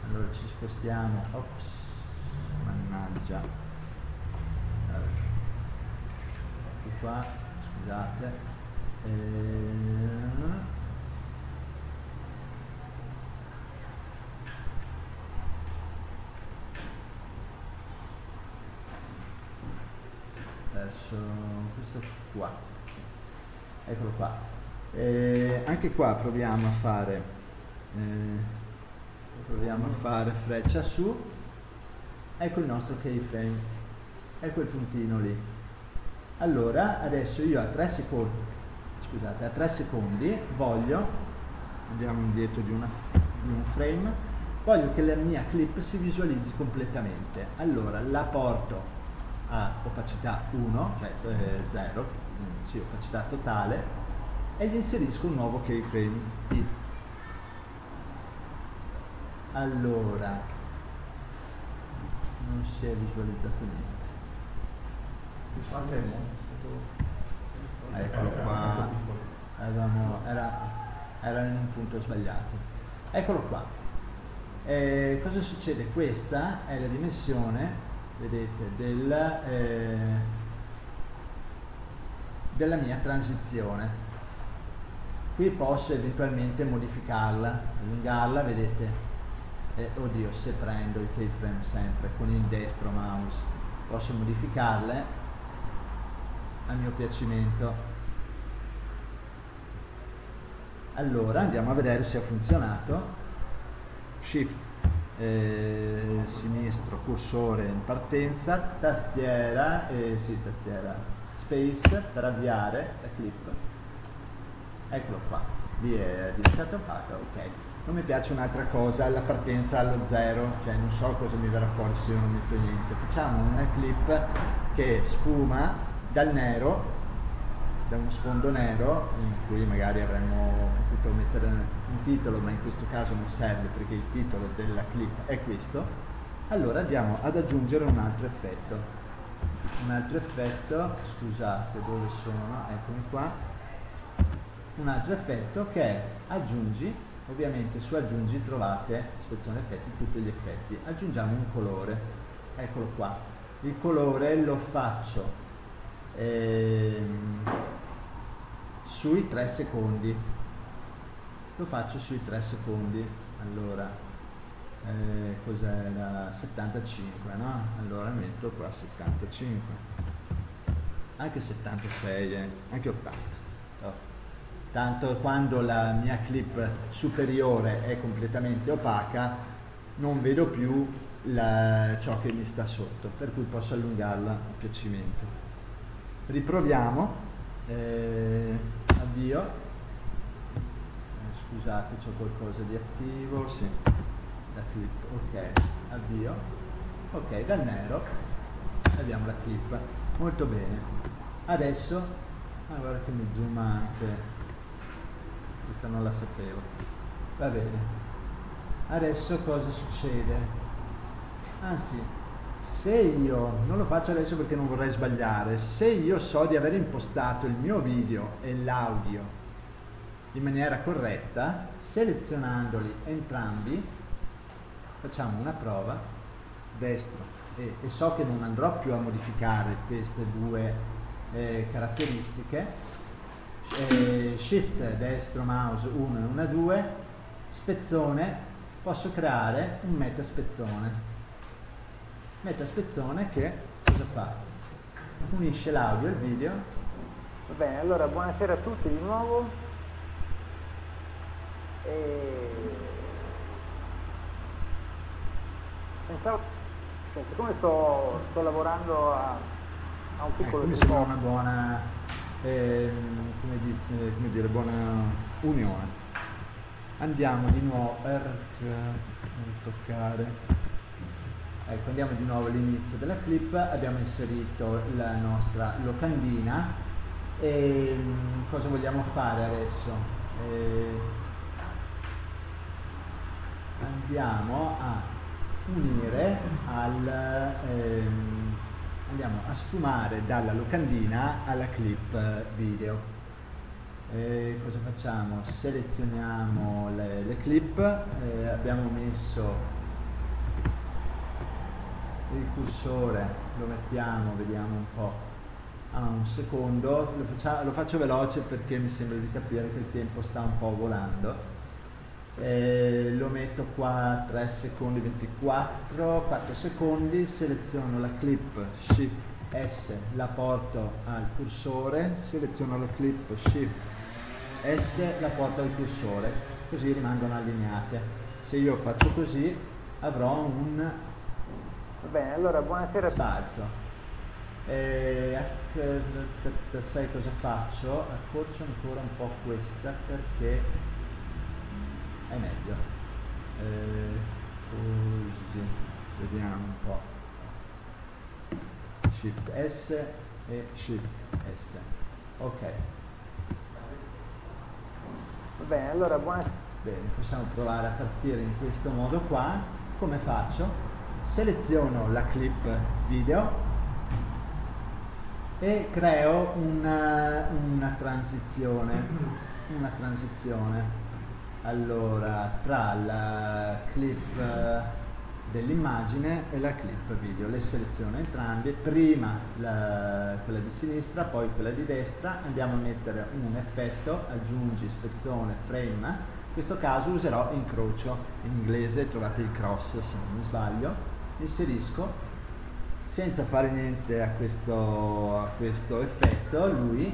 Allora ci spostiamo. Ops mannaggia. Ecco qua scusate. Eh, questo qua eccolo qua. Eh, anche qua proviamo a fare eh, proviamo a fare freccia su. Ecco il nostro keyframe. Ecco il puntino lì. Allora adesso io a 3 secondi scusate a 3 secondi voglio andiamo indietro di, una, di un frame voglio che la mia clip si visualizzi completamente. Allora la porto a opacità 1 cioè eh, 0 sì, opacità totale e gli inserisco un nuovo keyframe I. Allora, non si è visualizzato niente. Eccolo qua, Avevamo, era, era in un punto sbagliato. Eccolo qua. Eh, cosa succede? Questa è la dimensione, vedete, del... Eh, della mia transizione. Qui posso eventualmente modificarla, allungarla, vedete? Eh, oddio, se prendo il keyframe sempre con il destro mouse, posso modificarle a mio piacimento. Allora andiamo a vedere se ha funzionato. Shift eh, sinistro, cursore in partenza, tastiera, eh, sì, tastiera space per avviare la clip. Eccolo qua. Lì è diventato opaco ok. Non mi piace un'altra cosa la partenza allo zero cioè non so cosa mi verrà fuori se io non metto niente. Facciamo una clip che sfuma dal nero da uno sfondo nero in cui magari avremmo potuto mettere un titolo ma in questo caso non serve perché il titolo della clip è questo. Allora andiamo ad aggiungere un altro effetto un altro effetto, scusate dove sono, eccomi qua, un altro effetto che è aggiungi, ovviamente su aggiungi trovate, ispezione effetti, tutti gli effetti, aggiungiamo un colore, eccolo qua, il colore lo faccio ehm, sui 3 secondi, lo faccio sui 3 secondi, allora eh, cos'era 75 no? allora metto qua 75 anche 76 eh? anche 80 no. tanto quando la mia clip superiore è completamente opaca non vedo più la, ciò che mi sta sotto per cui posso allungarla a piacimento riproviamo eh, avvio eh, scusate c'è qualcosa di attivo sì la clip ok avvio. Ok dal nero abbiamo la clip. Molto bene. Adesso ah, guarda che mi zooma anche. Questa non la sapevo. Va bene. Adesso cosa succede? Anzi se io non lo faccio adesso perché non vorrei sbagliare se io so di aver impostato il mio video e l'audio in maniera corretta selezionandoli entrambi facciamo una prova destro e, e so che non andrò più a modificare queste due eh, caratteristiche eh, shift destro mouse 1 e 1 2 spezzone posso creare un metaspezzone. Metaspezzone che cosa fa? Unisce l'audio e il video. Va bene, allora buonasera a tutti di nuovo. E... Pensavo, cioè, siccome sto, sto lavorando a, a, un piccolo eh, mi sembra una buona, eh, come, di, eh, come dire, buona unione. Andiamo di nuovo per non toccare. Ecco andiamo di nuovo all'inizio della clip. Abbiamo inserito la nostra locandina. E mm, cosa vogliamo fare adesso? Eh, andiamo a unire al ehm, andiamo a sfumare dalla locandina alla clip video eh, cosa facciamo? Selezioniamo le, le clip, eh, abbiamo messo il cursore, lo mettiamo, vediamo un po' a un secondo, lo, faccia, lo, faccio veloce perché mi sembra di capire che il tempo sta un po' volando. Eh, lo metto qua 3 secondi 24, 4 secondi, seleziono la clip Shift S, la porto al cursore, seleziono la clip Shift S la porta al cursore, così rimangono allineate. Se io faccio così avrò un Va bene, allora buonasera sbalzo. E, sai cosa faccio? Accorcio ancora un po' questa perché è meglio. E, così, vediamo un po'. Shift S e Shift S. Ok. Bene, allora buonasera. Bene, possiamo provare a partire in questo modo qua. Come faccio? Seleziono la clip video e creo una, una transizione. Una transizione. Allora, tra la clip dell'immagine e la clip video. Le seleziono entrambe, prima la, quella di sinistra, poi quella di destra, andiamo a mettere un effetto, aggiungi, spezzone, frame, in questo caso userò incrocio, in inglese trovate il cross se non mi sbaglio, inserisco, senza fare niente a questo, a questo effetto, lui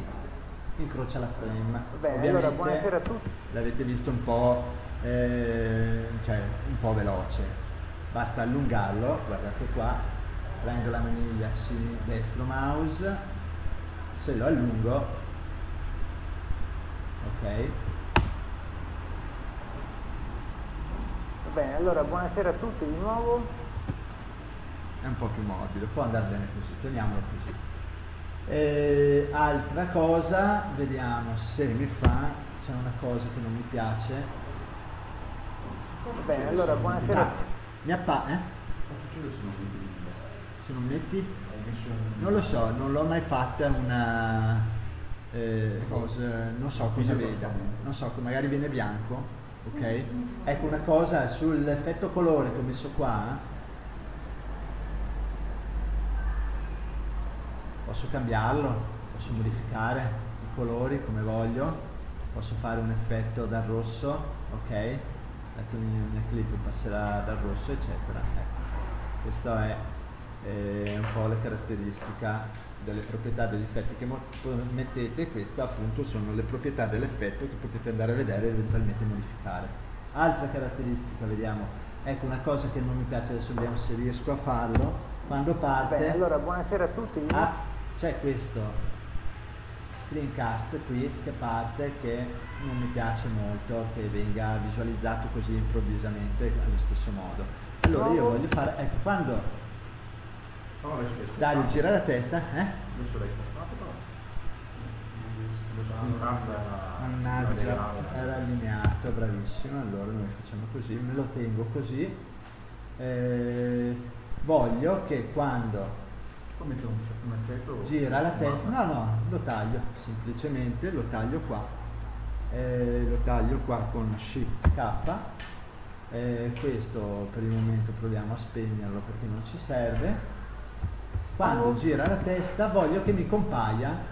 incrocia la frame. Bene, allora buonasera a tutti. L'avete visto un po', eh, cioè, un po' veloce basta allungarlo guardate qua prendo la maniglia destro mouse se lo allungo ok Va bene allora buonasera a tutti di nuovo è un po' più morbido può andare bene così teniamolo così e, altra cosa vediamo se mi fa c'è una cosa che non mi piace Va bene allora buonasera ah mi appa... eh? Se non metti? Non lo so, non l'ho mai fatta una... Eh, cosa, non so cosa veda, non so, magari viene bianco, ok? Ecco una cosa sull'effetto colore che ho messo qua, posso cambiarlo, posso modificare i colori come voglio, posso fare un effetto dal rosso, ok? ecco nel clip passerà dal rosso eccetera. Ecco. questa è eh, un po' la caratteristica delle proprietà degli effetti che mettete. Queste appunto sono le proprietà dell'effetto che potete andare a vedere e eventualmente modificare. Altra caratteristica vediamo. Ecco una cosa che non mi piace adesso vediamo se riesco a farlo. Quando parte Bene, allora buonasera a tutti. Ah, c'è questo screencast qui che parte che non mi piace molto che venga visualizzato così improvvisamente allo stesso modo allora io voglio fare ecco quando Dario gira la testa, eh? Mannaggia, era allineato, bravissimo, allora noi facciamo così, me lo tengo così. Eh, voglio che quando gira la testa, no no, lo taglio, semplicemente lo taglio qua, eh, lo taglio qua con Shift K, eh, questo per il momento proviamo a spegnerlo perché non ci serve, quando gira la testa voglio che mi compaia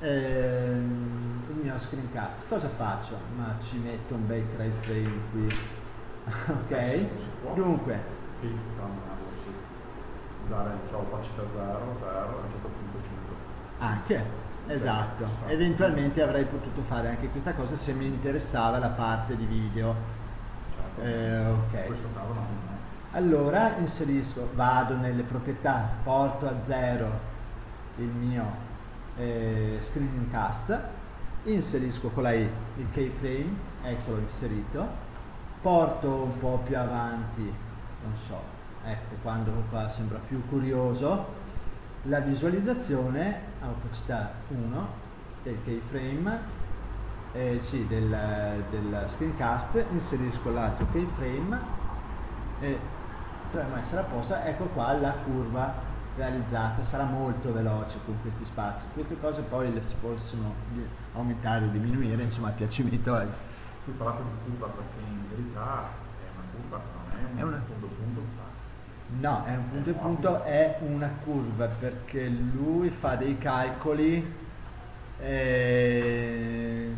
eh, il mio screencast. Cosa faccio? Ma ci metto un bel frame qui. ok? Dunque. Dare diciamo, opacità 0, 0, a un certo punto 5. Anche, esatto. Eventualmente avrei potuto fare anche questa cosa se mi interessava la parte di video. Certo. Eh, ok. Allora inserisco, vado nelle proprietà, porto a zero il mio eh, screencast, inserisco con la I il keyframe, eccolo inserito, porto un po' più avanti, non so, ecco quando qua sembra più curioso, la visualizzazione a opacità 1 del keyframe, eh, sì, del, del screencast, inserisco l'altro keyframe e dovremmo essere a posto, ecco qua la curva realizzata, sarà molto veloce con questi spazi, queste cose poi le si possono aumentare o diminuire, insomma a piacimento. È. Qui parlate di curva perché in verità è una curva, non è un è una... punto punto. No, è un punto e punto, è una curva perché lui fa dei calcoli, eh,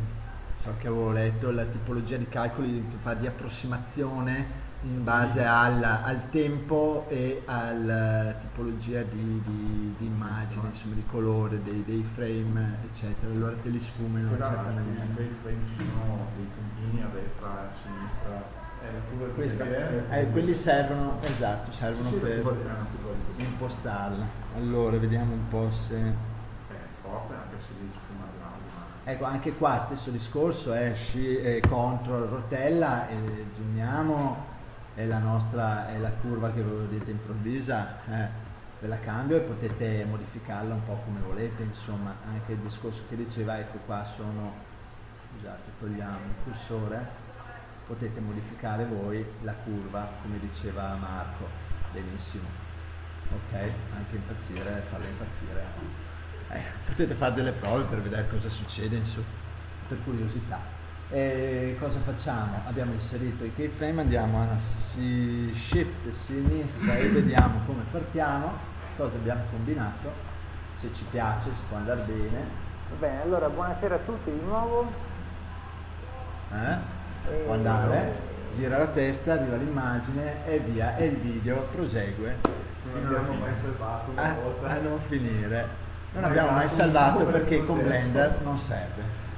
so che avevo letto la tipologia di calcoli che fa di approssimazione in base al, al tempo e alla tipologia di, di, di immagine, insomma, di colore, dei, dei, frame, eccetera. Allora te li sfuma in una certa maniera. Nei frame sono dei puntini a destra a sinistra. Eh, Questa, eh, quelli servono, esatto, servono per impostarla. Allora, vediamo un po' se... È sfuma Ecco, anche qua stesso discorso, esci, eh, control, rotella e zooniamo è la nostra è la curva che voi vedete improvvisa eh, ve la cambio e potete modificarla un po' come volete insomma anche il discorso che diceva ecco qua sono scusate togliamo il cursore potete modificare voi la curva come diceva Marco benissimo ok anche impazzire farla impazzire eh, potete fare delle prove per vedere cosa succede insomma per curiosità e cosa facciamo? Abbiamo inserito i keyframe, andiamo a si shift sinistra e vediamo come partiamo, cosa abbiamo combinato, se ci piace, se può andare bene. Va bene, allora buonasera a tutti di nuovo. Eh? E può andare, gira la testa, arriva l'immagine e via, e il video prosegue. Non abbiamo mai salvato una volta. A non finire. Non abbiamo mai salvato perché con Blender non serve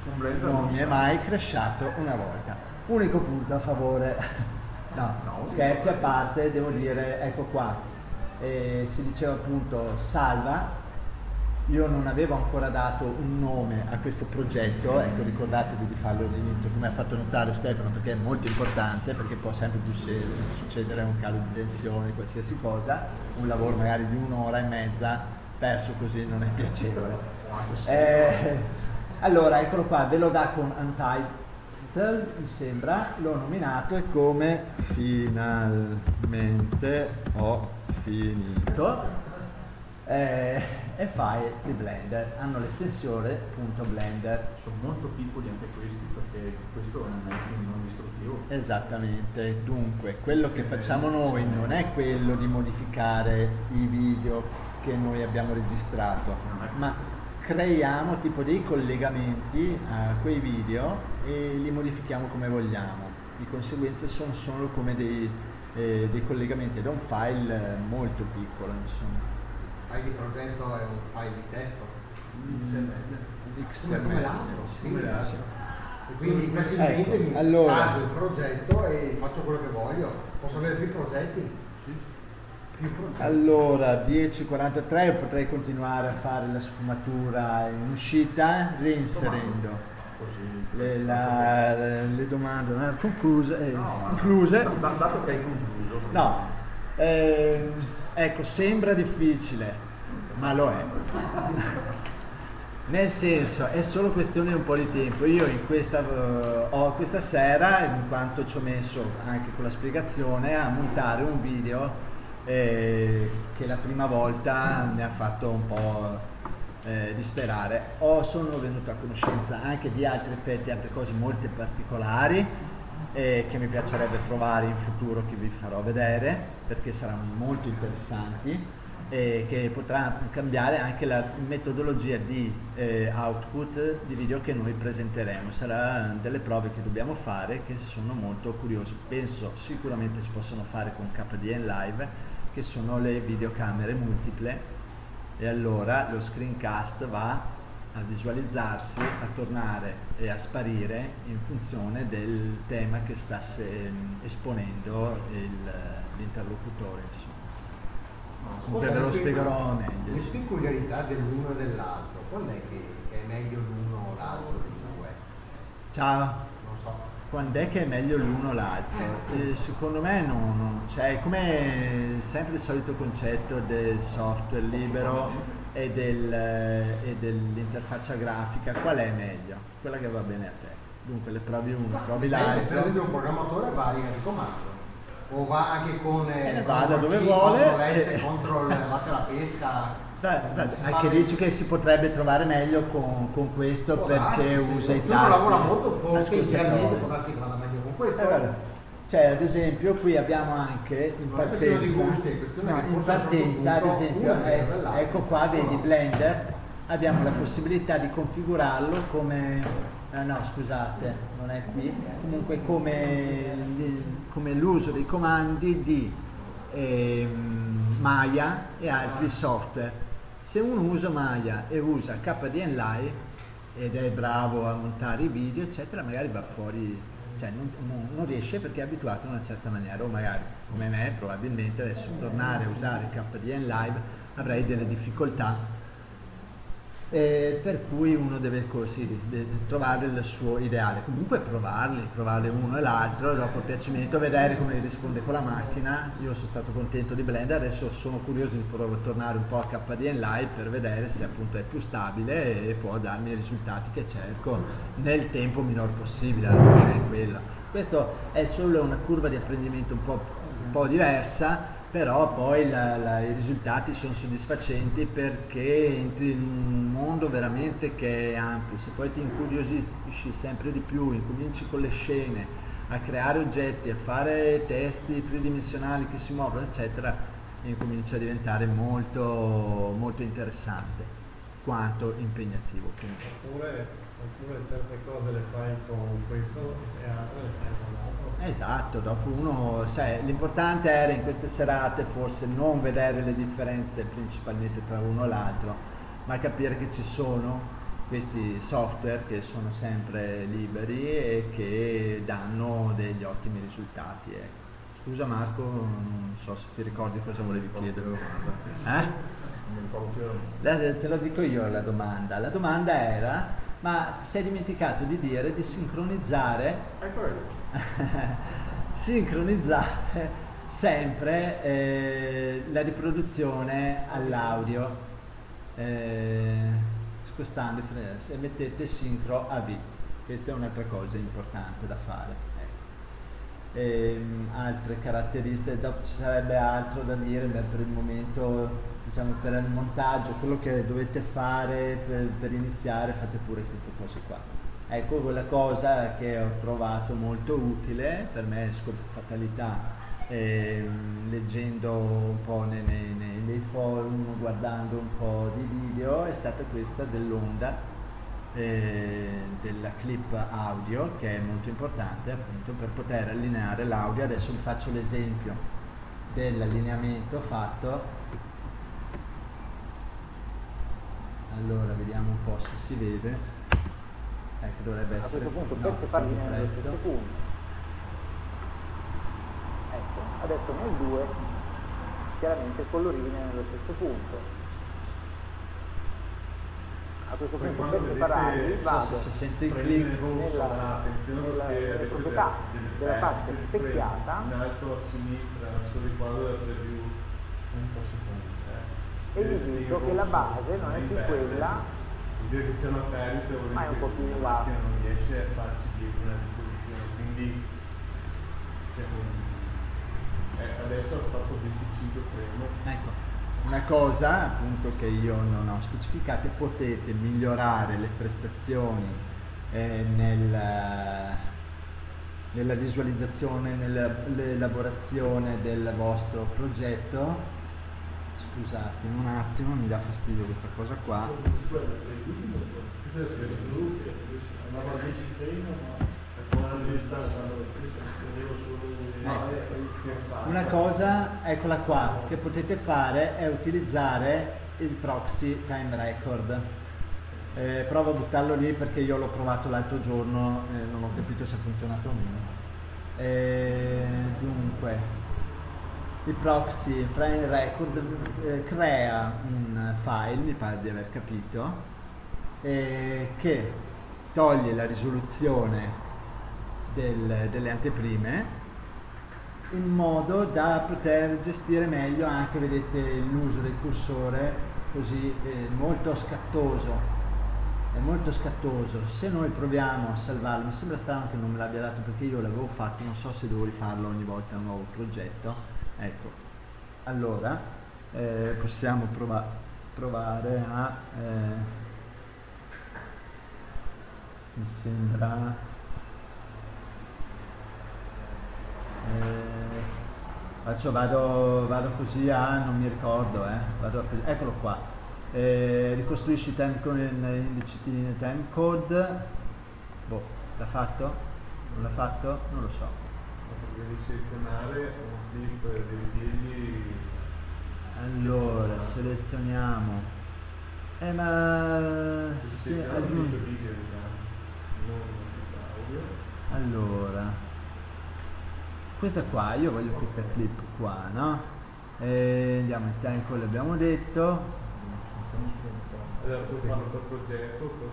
non mi è mai crashato una volta. Unico punto a favore, no, no scherzi a parte, devo dire, ecco qua, eh, si diceva appunto salva, io non avevo ancora dato un nome a questo progetto, ecco ricordatevi di farlo all'inizio come ha fatto notare Stefano perché è molto importante, perché può sempre succedere un calo di tensione, qualsiasi cosa, un lavoro magari di un'ora e mezza perso così non è piacevole. Eh, allora, eccolo qua, ve lo dà con Untitled, mi sembra, l'ho nominato e come finalmente ho finito. Eh, e file di Blender, hanno l'estensione .blender. Sono molto piccoli anche questi perché questo non è non distruttivo. Esattamente, dunque quello che facciamo noi non è quello di modificare i video che noi abbiamo registrato, ma creiamo tipo dei collegamenti a quei video e li modifichiamo come vogliamo. Di conseguenza sono solo come dei, eh, dei collegamenti ad un file molto piccolo. Insomma. File di progetto è un file di testo? Mm, XML. Come, l'altro, come. E quindi facilmente ecco, mi allora, salvo il progetto e faccio quello che voglio. Posso avere più progetti? Allora, 10.43 potrei continuare a fare la sfumatura in uscita reinserendo le, la, le domande concluse. Eh, no, concluse. Dato che hai concluso. No. Eh, Ecco, sembra difficile, ma lo è. Nel senso, è solo questione di un po' di tempo. Io in questa, uh, ho questa sera, in quanto ci ho messo anche con la spiegazione, a montare un video eh, che la prima volta mi ha fatto un po' eh, disperare. O sono venuto a conoscenza anche di altri effetti, altre cose molto particolari eh, che mi piacerebbe provare in futuro, che vi farò vedere, perché saranno molto interessanti eh, che potrà cambiare anche la metodologia di eh, output di video che noi presenteremo. Sarà delle prove che dobbiamo fare che sono molto curiosi. Penso sicuramente si possono fare con KDN Live, che sono le videocamere multiple e allora lo screencast va a visualizzarsi, a tornare e a sparire in funzione del tema che sta esponendo l'interlocutore. Comunque ve lo spiegherò meglio. Le peculiarità dell'uno e dell'altro, quando è che, è meglio l'uno o l'altro dei due? Ciao. Non so. Quando è che è meglio l'uno o l'altro? Eh, eh secondo me non, non cioè, come sempre il solito concetto del software libero e, del, e dell'interfaccia grafica, qual è meglio? Quella che va bene a te. Dunque le provi uno, provi l'altro. Per esempio un programmatore varia di comando o va anche con eh, va da dove C, vuole. S, e... control batte la pesca. Beh, anche dici che si potrebbe trovare meglio con, con questo oh, perché darsi, usa sì. i tasti. Lavora molto, forse internamente può darsi che vada meglio con questo. Eh, cioè, ad esempio, qui abbiamo anche in partenza, gusti, no, in partenza ad esempio, eh, ecco qua, vedi Blender, abbiamo la possibilità di configurarlo come eh, no scusate non è qui. Comunque come, come l'uso dei comandi di eh, Maya e altri software. Se uno usa Maya e usa KDN Live ed è bravo a montare i video eccetera magari va fuori cioè non, non, non, riesce perché è abituato in una certa maniera. O magari come me probabilmente adesso tornare a usare KDN Live avrei delle difficoltà eh, per cui uno deve così deve trovare il suo ideale. Comunque provarli, provarli uno e l'altro, dopo il piacimento, vedere come risponde con la macchina. Io sono stato contento di Blender, adesso sono curioso di tornare un po' a KDN Live per vedere se appunto è più stabile e può darmi i risultati che cerco nel tempo minor possibile, è quello. Questo è solo una curva di apprendimento un po', un po diversa però poi la, la, i risultati sono soddisfacenti perché entri in un mondo veramente che è ampio, se poi ti incuriosisci sempre di più, incominci con le scene, a creare oggetti, a fare testi tridimensionali che si muovono, eccetera, incomincia a diventare molto, molto interessante quanto impegnativo. Oppure, oppure certe cose le fai con questo e altre le fai con l'altro. Esatto, dopo uno, sai, l'importante era in queste serate forse non vedere le differenze principalmente tra uno e l'altro, ma capire che ci sono questi software che sono sempre liberi e che danno degli ottimi risultati. Ecco. Scusa Marco, non so se ti ricordi cosa volevi chiedere. Eh? Te lo dico io la domanda. La domanda era, ma ti sei dimenticato di dire di sincronizzare... Sincronizzate sempre eh, la riproduzione all'audio eh, spostando e mettete sincro AV questa è un'altra cosa importante da fare ehm, altre caratteristiche dopo ci sarebbe altro da dire beh, per il momento diciamo per il montaggio quello che dovete fare per, per iniziare fate pure queste cose qua. Ecco quella cosa che ho trovato molto utile, per me scop fatalità, eh, leggendo un po' nei, nei, nei, forum, guardando un po' di video, è stata questa dell'onda, eh, della clip audio, che è molto importante appunto per poter allineare l'audio. Adesso vi faccio l'esempio dell'allineamento fatto. Allora vediamo un po' se si vede che dovrebbe essere... A questo punto no, farli nello stesso punto. Ecco, adesso nel 2 chiaramente è nello stesso punto. A questo punto per separarli vado se si sente il clip nella, nella, nelle proprietà della parte specchiata in alto a sinistra sul riquadro della preview E gli dico che la base non è più quella. Dire che c'è una perdita vuol dire che la macchina non riesce a farci dietro una disposizione. Quindi un, eh, adesso ho fatto 25 premo ecco una cosa appunto che io non ho specificato potete migliorare le prestazioni eh, nel, nella visualizzazione, nell'elaborazione del vostro progetto scusate un attimo mi dà fastidio questa cosa qua ecco. Una cosa eccola qua che potete fare è utilizzare il proxy time record. Eh, provo a buttarlo lì perché io l'ho provato l'altro giorno e non ho capito se ha funzionato o meno. Eh, dunque il proxy frame record eh, crea un file, mi pare di aver capito, eh, che toglie la risoluzione del, delle anteprime in modo da poter gestire meglio anche, vedete, l'uso del cursore così eh, molto scattoso. È molto scattoso. Se noi proviamo a salvarlo mi sembra strano che non me l'abbia dato perché io l'avevo fatto non so se devo rifarlo ogni volta un nuovo progetto. Ecco, allora eh, possiamo prova provare a... Eh, mi sembra... Eh, faccio, vado, vado, così a... non mi ricordo, eh, vado a, eccolo qua. Eh, ricostruisci time code in indici time code. Boh, l'ha fatto? Non l'ha fatto? Non lo so. Devi selezionare clip dei figli allora selezioniamo eh ma sì, aggiungi allora questa qua io voglio questa clip qua no e andiamo in time call abbiamo detto allora tu fanno per progetto per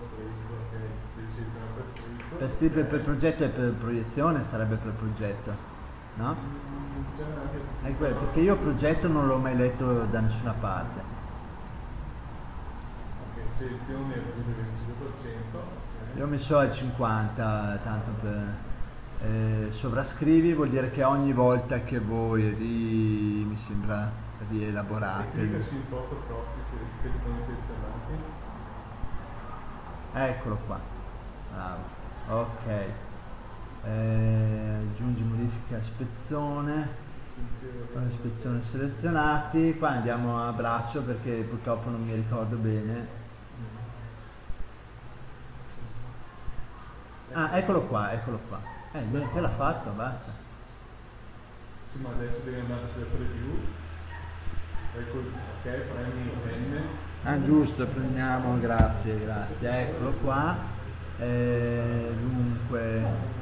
strip per strip per progetto e per proiezione sarebbe per progetto no? È quello, perché io progetto non l'ho mai letto da nessuna parte. Ok, selezione il 25%. Io ho messo al 50, tanto per... Eh, sovrascrivi vuol dire che ogni volta che voi ri, mi sembra rielaborate. Eccolo qua. Bravo. Ok. Eh, aggiungi modifica spezzone. Ispezione selezionati. Qua andiamo a braccio perché purtroppo non mi ricordo bene. Ah eccolo qua eccolo qua eh niente l'ha fatto basta sì ma adesso devi andare sulle preview ecco ok premi premi ah giusto prendiamo grazie grazie eccolo qua eh, dunque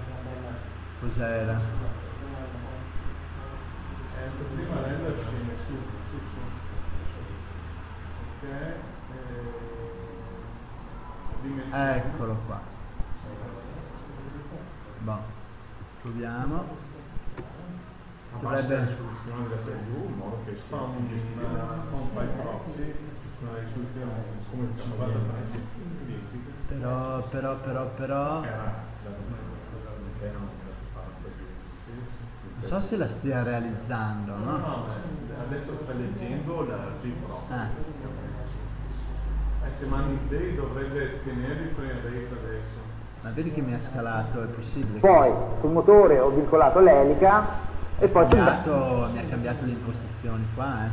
Cos'era? Ecco, prima render scende su, su, su. Ok. Eh, Eccolo qua. Boh. Proviamo. Dovrebbe la soluzione della preview in modo che fa un file proxy, una risoluzione come 53 però, però, però, però... Non so se la stia realizzando, no? No, no, adesso sta leggendo la G-Pro. Ah. Eh, se mandi dovrebbe tenere il frame rate adesso. Ma vedi che mi ha scalato, è possibile? Poi sul motore ho vincolato l'elica e poi cambiato, mi ha cambiato le impostazioni qua, eh.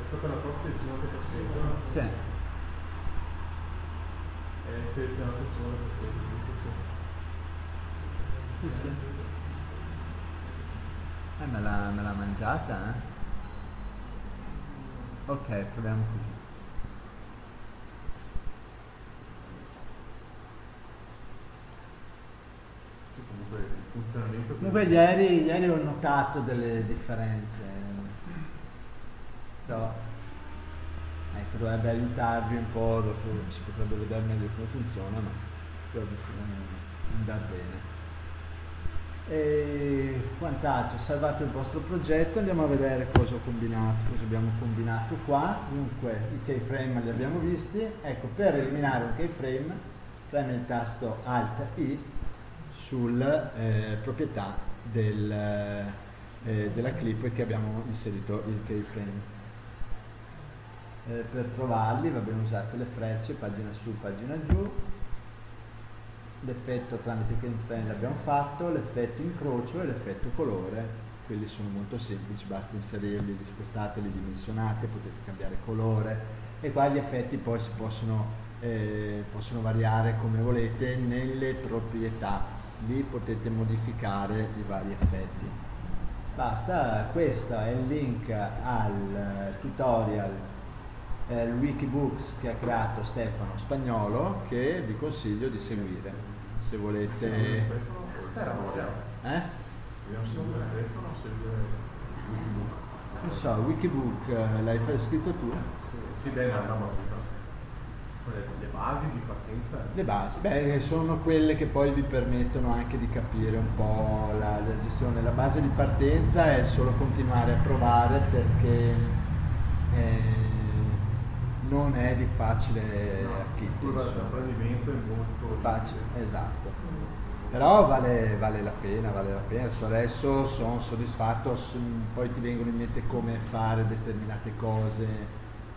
È proprio la forza del 50%? Sì. È selezionato solo sì, sì. Eh, me l'ha, me l'ha mangiata, eh? Ok, proviamo così. comunque Comunque ieri, ieri ho notato delle differenze. Però, ecco, dovrebbe aiutarvi un po', dopo si potrebbe vedere meglio come funziona, ma dovrebbe andare bene. e quant'altro, salvato il vostro progetto, andiamo a vedere cosa ho combinato, cosa abbiamo combinato qua, dunque i keyframe li abbiamo visti, ecco per eliminare un keyframe preme il tasto Alt I sulla eh, proprietà del, eh, della clip che abbiamo inserito il keyframe. Eh, per trovarli abbiamo usato le frecce, pagina su, pagina giù, l'effetto tramite keyframe l'abbiamo fatto, l'effetto incrocio e l'effetto colore, quelli sono molto semplici, basta inserirli, li spostate, li dimensionate, potete cambiare colore. E qua gli effetti poi si possono, eh, possono variare come volete nelle proprietà, lì potete modificare i vari effetti. Basta, questo è il link al tutorial eh, Wikibooks che ha creato Stefano Spagnolo che vi consiglio di seguire se volete eh? non so, Wikibook eh, l'hai scritto tu? Sì, beh, ma le basi di partenza? Le basi, beh, sono quelle che poi vi permettono anche di capire un po' la, la gestione. La base di partenza è solo continuare a provare perché eh, non è di facile acquisto. L'apprendimento è molto facile, esatto. Però vale, vale, la pena, vale la pena. adesso sono soddisfatto, poi ti vengono in mente come fare determinate cose,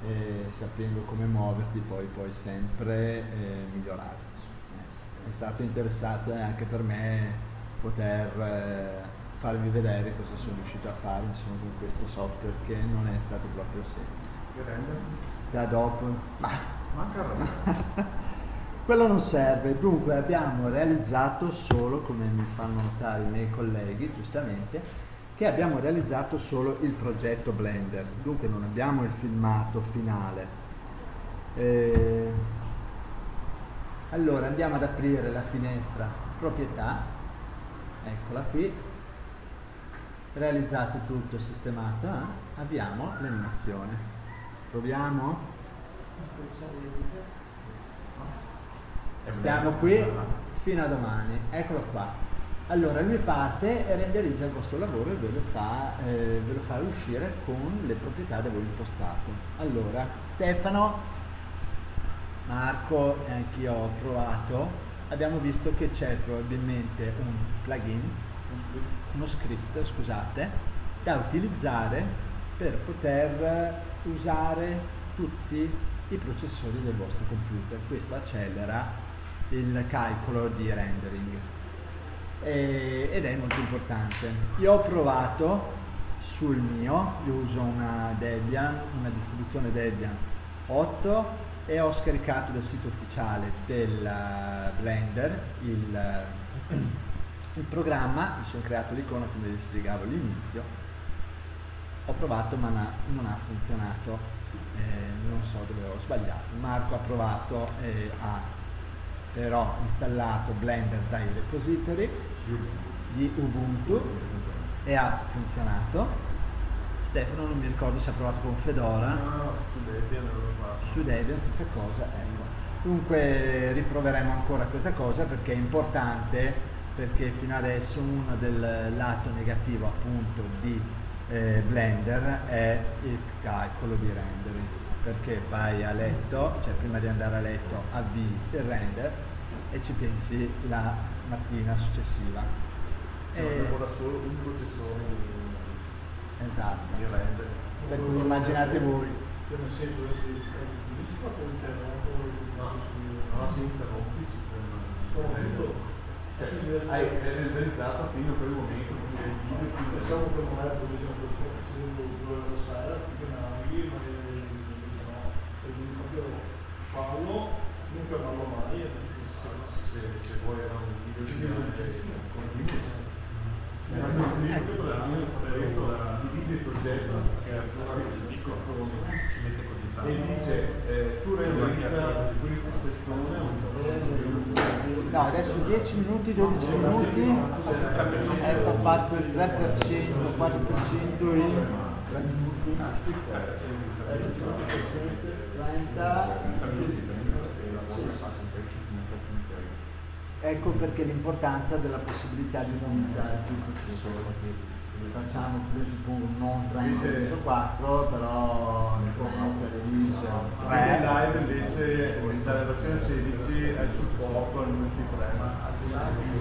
eh, sapendo come muoverti, poi puoi sempre eh, migliorare. È stato interessante anche per me poter eh, farvi vedere cosa sono riuscito a fare insomma, con questo software che non è stato proprio semplice da dopo. Quello non serve, dunque abbiamo realizzato solo, come mi fanno notare i miei colleghi giustamente, che abbiamo realizzato solo il progetto Blender, dunque non abbiamo il filmato finale. Eh, allora andiamo ad aprire la finestra proprietà, eccola qui, realizzato tutto, sistemato, eh? abbiamo l'animazione. Proviamo? Stiamo qui fino a domani. Eccolo qua. Allora lui parte e renderizza il vostro lavoro e ve lo fa, eh, ve lo fa uscire con le proprietà da voi impostate. Allora, Stefano, Marco e anch'io ho provato, abbiamo visto che c'è probabilmente un plugin, uno script, scusate, da utilizzare per poter usare tutti i processori del vostro computer. Questo accelera il calcolo di rendering e, ed è molto importante. Io ho provato sul mio, io uso una Debian, una distribuzione Debian 8 e ho scaricato dal sito ufficiale del Blender il, il programma, mi sono creato l'icona come vi spiegavo all'inizio ho provato ma non ha funzionato, eh, non so dove ho sbagliato. Marco ha provato e ha però installato Blender dai repository di Ubuntu e ha funzionato. Stefano non mi ricordo se ha provato con Fedora. No, su Debian l'ho fatto. Su Debian stessa cosa, ecco. Dunque riproveremo ancora questa cosa perché è importante perché fino adesso uno del lato negativo appunto di eh, Blender è il calcolo di rendering perché vai a letto, cioè prima di andare a letto avvii il render e ci pensi la mattina successiva. Sì, e... da solo un processore di, esatto. di render. Per cui immaginate voi. Cioè nel senso che si fa per No, si interrompi, si ferma. Cioè, hai realizzato fino a quel momento pensavo che non era così una persona che si doveva passare che navighi ma no quindi proprio farlo non fermarlo mai se, se vuoi era un video di continuo era un libro per la mia esperienza divide il progetto che è ancora piccolo ci mette così tanto e dice eh, tu rendi questa persona No, adesso 10 minuti, 12 minuti, ecco ha fatto il 3%, 4% in 3 minuti, 30, ecco perché l'importanza della possibilità di utilizzare più processori facciamo presuppongo non 3 4 però come television anche in live invece nella versione 16 è il supporto al multiplayer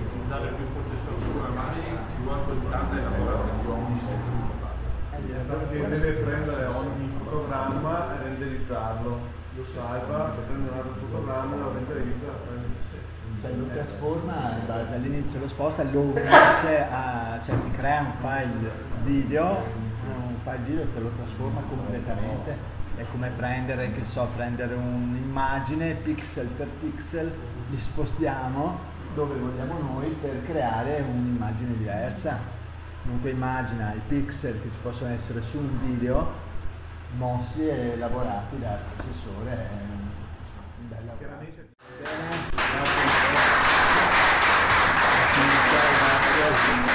utilizzare più processori programmati più alto standard e lavorare perché deve prendere ogni programma e renderizzarlo. Lo salva, prende un altro programma lo renderizza cioè lo trasforma in base all'inizio lo sposta, lo unisce a, cioè ti crea un file video, un file video te lo trasforma completamente, è come prendere, che so, prendere un'immagine pixel per pixel, li spostiamo dove vogliamo noi per creare un'immagine diversa. Dunque immagina i pixel che ci possono essere su un video mossi e lavorati dal professore. Eh, Bella Chiaramente... Bene, grazie.